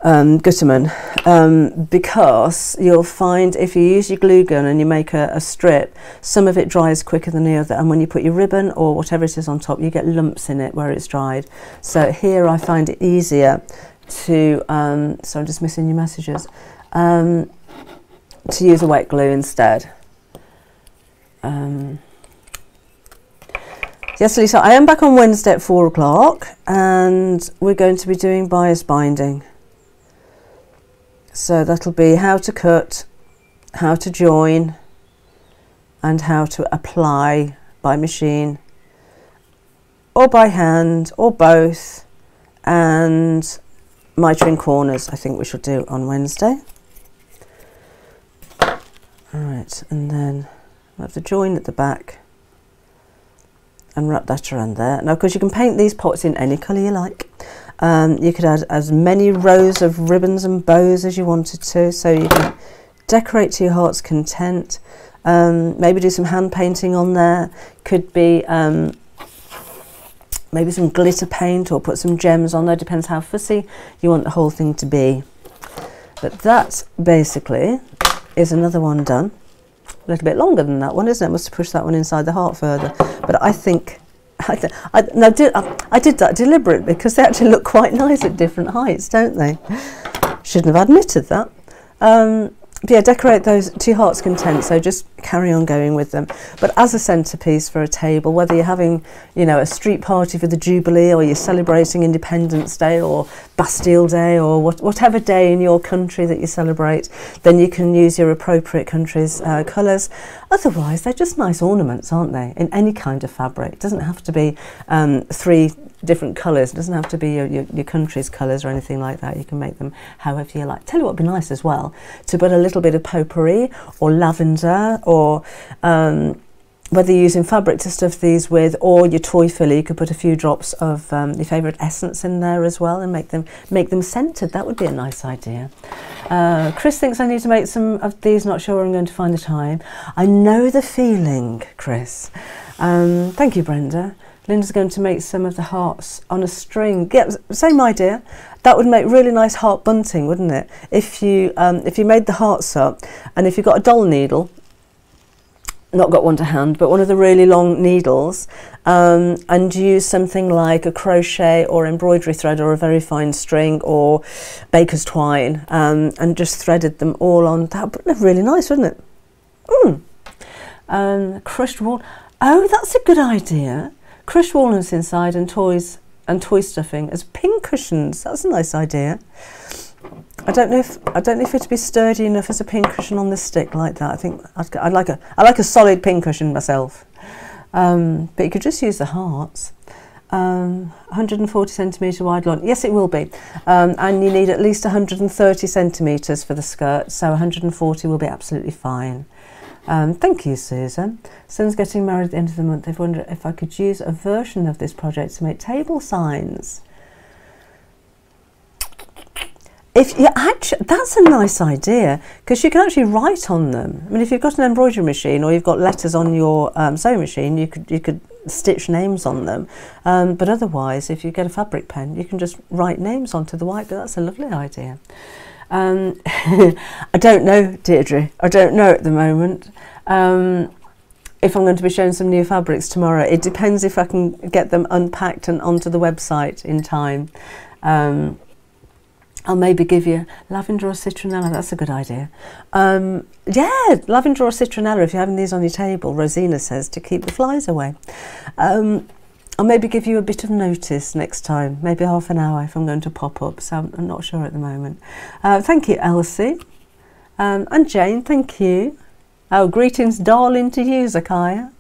um, Gutermann um, because you'll find if you use your glue gun and you make a, a, strip, some of it dries quicker than the other. And when you put your ribbon or whatever it is on top, you get lumps in it where it's dried. So here I find it easier to, um, so I'm just missing your messages, um, to use a wet glue instead. Um, yes, Lisa, I am back on Wednesday at four o'clock and we're going to be doing bias binding. So that'll be how to cut, how to join, and how to apply by machine or by hand or both and mitering corners I think we should do on Wednesday. Alright and then I have the join at the back and wrap that around there. Now of course you can paint these pots in any colour you like um, you could add as many rows of ribbons and bows as you wanted to, so you can decorate to your heart's content. Um, maybe do some hand painting on there. Could be um, maybe some glitter paint or put some gems on there, depends how fussy you want the whole thing to be. But that basically is another one done. A little bit longer than that one, isn't it? Must have pushed that one inside the heart further. But I think I, I, did, I, I, did that deliberately because they actually look quite nice at different heights, don't they? Shouldn't have admitted that. Um, yeah, decorate those to heart's content. So just carry on going with them. But as a centerpiece for a table, whether you're having, you know, a street party for the Jubilee, or you're celebrating Independence Day, or Bastille Day, or what, whatever day in your country that you celebrate, then you can use your appropriate country's uh, colours. Otherwise, they're just nice ornaments, aren't they? In any kind of fabric. It doesn't have to be um, three different colours. It doesn't have to be your, your, your, country's colours or anything like that. You can make them however you like. Tell you what would be nice as well, to put a little bit of potpourri or lavender or um, whether you're using fabric to stuff these with or your toy filler, you could put a few drops of um, your favourite essence in there as well and make them make them scented. That would be a nice idea. Uh, Chris thinks I need to make some of these, not sure I'm going to find the time. I know the feeling, Chris. Um, thank you, Brenda. Linda's going to make some of the hearts on a string. Yeah, same idea. That would make really nice heart bunting, wouldn't it? If you um, if you made the hearts up, and if you've got a doll needle, not got one to hand, but one of the really long needles, um, and use something like a crochet or embroidery thread or a very fine string or baker's twine, um, and just threaded them all on. That would look really nice, wouldn't it? Mm. Um, crushed walnut. Oh, that's a good idea. Crushed walnuts inside and toys and toy stuffing as pin cushions. That's a nice idea. I don't know if I don't know if it'd be sturdy enough as a pin cushion on the stick like that. I think I'd, I'd like a I like a solid pin cushion myself. Um, but you could just use the hearts. Um, 140 centimetre wide lawn. Yes, it will be. Um, and you need at least 130 centimetres for the skirt, so 140 will be absolutely fine. Um, thank you, Susan. Son's getting married at the end of the month. They've wondered if I could use a version of this project to make table signs. If you actually, that's a nice idea because you can actually write on them. I mean, if you've got an embroidery machine or you've got letters on your um, sewing machine, you could you could stitch names on them. Um, but otherwise, if you get a fabric pen, you can just write names onto the white. But that's a lovely idea. Um, I don't know, Deirdre. I don't know at the moment. Um, if I'm going to be showing some new fabrics tomorrow, it depends if I can get them unpacked and onto the website in time. Um, I'll maybe give you lavender or citronella. That's a good idea. Um, yeah, lavender or citronella. If you're having these on your table, Rosina says to keep the flies away. Um, I'll maybe give you a bit of notice next time, maybe half an hour if I'm going to pop up. So I'm, I'm not sure at the moment. Uh, thank you, Elsie. Um, and Jane, thank you. Oh, greetings, darling, to you, Zakaya.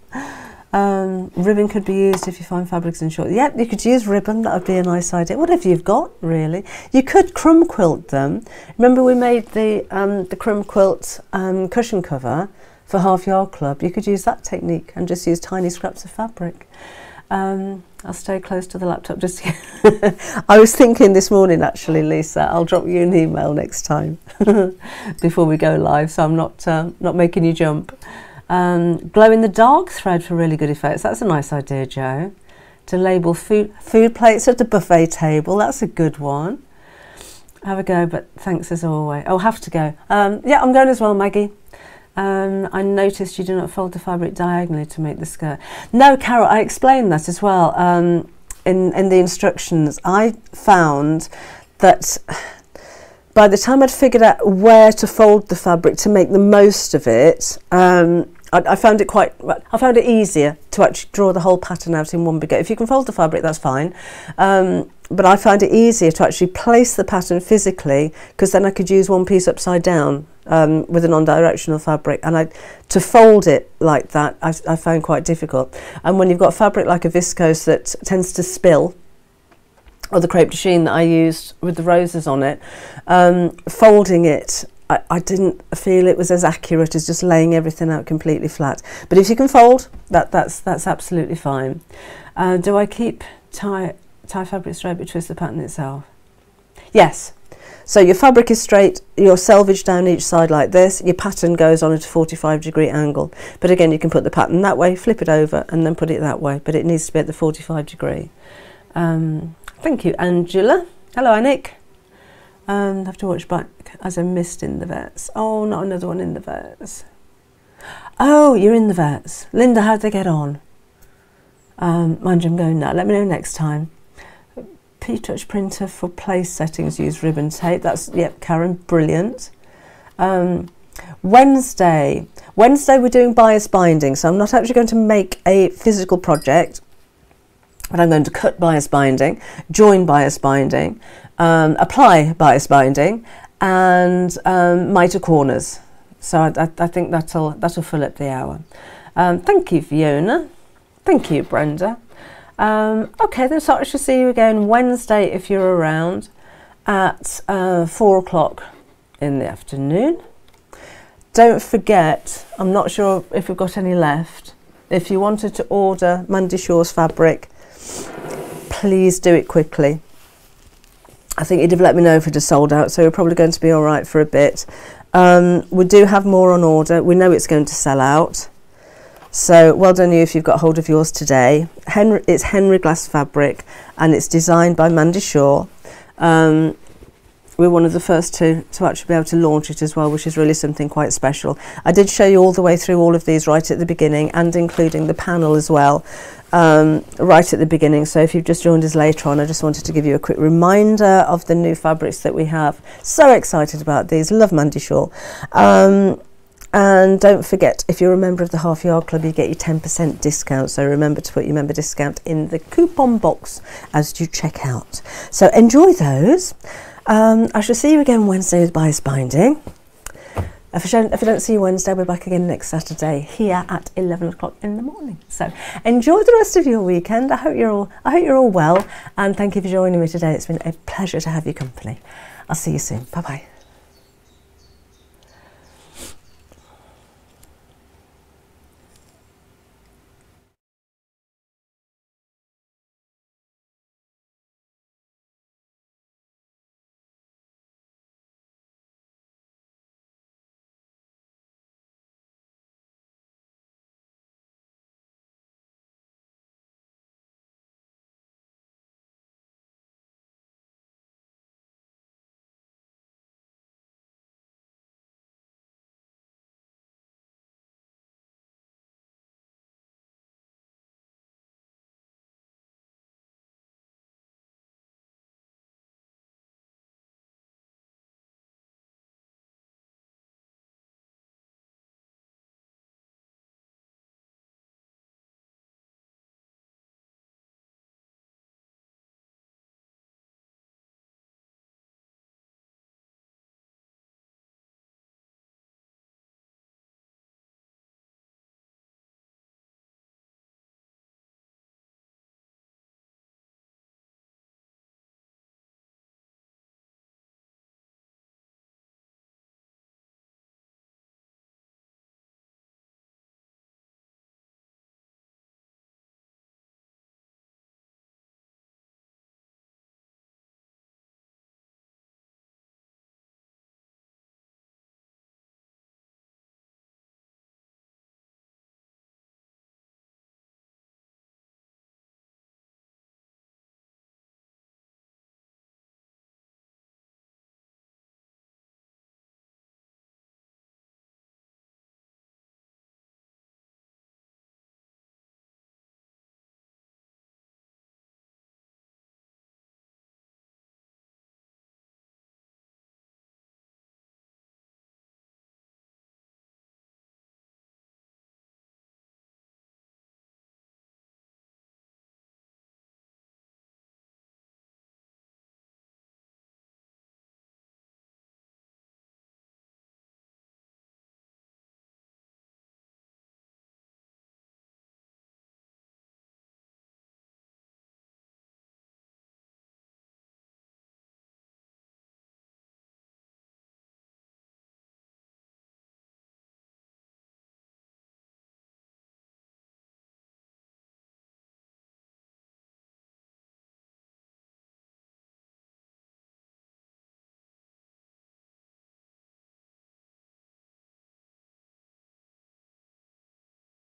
Um, ribbon could be used if you find fabrics in short. Yep, you could use ribbon. That would be a nice idea. Whatever you've got, really. You could crumb quilt them. Remember, we made the um, the crumb quilt um, cushion cover for Half Yard Club. You could use that technique and just use tiny scraps of fabric. Um, I'll stay close to the laptop. Just I was thinking this morning, actually, Lisa. I'll drop you an email next time before we go live, so I'm not uh, not making you jump. Um, glow in the dark thread for really good effects. That's a nice idea, Joe. To label food, food plates at the buffet table. That's a good one. Have a go, but thanks as always. Oh, have to go. Um, yeah, I'm going as well, Maggie. Um, I noticed you do not fold the fabric diagonally to make the skirt. No, Carol, I explained that as well um, in, in the instructions. I found that by the time I'd figured out where to fold the fabric to make the most of it, um, I, found it quite, I found it easier to actually draw the whole pattern out in one big go. If you can fold the fabric, that's fine. Um, but I found it easier to actually place the pattern physically because then I could use one piece upside down um, with a non-directional fabric and I, to fold it like that I, I found quite difficult. And when you've got fabric like a viscose that tends to spill, or the crepe de chine that I used with the roses on it, um, folding it I, I didn't feel it was as accurate as just laying everything out completely flat. But if you can fold, that, that's, that's absolutely fine. Uh, do I keep tie, tie fabric straight but twist the pattern itself? Yes. So your fabric is straight, your selvage down each side like this, your pattern goes on at a 45 degree angle. But again, you can put the pattern that way, flip it over and then put it that way, but it needs to be at the 45 degree. Um, thank you, Angela. Hello, Nick. Um, have to watch back as I missed in the vets. Oh, not another one in the vets. Oh, you're in the vets. Linda, how'd they get on? Um, mind you, I'm going now. Let me know next time. P-Touch printer for place settings, use ribbon tape. That's, yep, Karen, brilliant. Um, Wednesday. Wednesday we're doing bias binding, so I'm not actually going to make a physical project, but I'm going to cut bias binding, join bias binding, um, apply bias binding and um, mitre corners. So I, I, think that'll, that'll fill up the hour. Um, thank you, Fiona. Thank you, Brenda. Um, okay, then so I shall see you again Wednesday if you're around at uh, four o'clock in the afternoon. Don't forget, I'm not sure if we've got any left. If you wanted to order Mandy Shaw's fabric, please do it quickly. I think he'd have let me know if it had sold out, so we're probably going to be all right for a bit. Um, we do have more on order. We know it's going to sell out. So well done you if you've got hold of yours today. Henry, it's Henry Glass fabric and it's designed by Mandy Shaw. Um, we're one of the first to, to actually be able to launch it as well, which is really something quite special. I did show you all the way through all of these right at the beginning and including the panel as well. Um, right at the beginning. So if you've just joined us later on, I just wanted to give you a quick reminder of the new fabrics that we have. So excited about these. Love Mandy Shaw. Um, and don't forget, if you're a member of the Half Yard Club, you get your 10% discount. So remember to put your member discount in the coupon box as you check out. So enjoy those. Um, I shall see you again Wednesday with Bias Binding. If I, don't, if don't see you Wednesday, we're back again next Saturday here at 11 o'clock in the morning. So enjoy the rest of your weekend. I hope you're all, I hope you're all well, and thank you for joining me today. It's been a pleasure to have your company. I'll see you soon. Bye bye.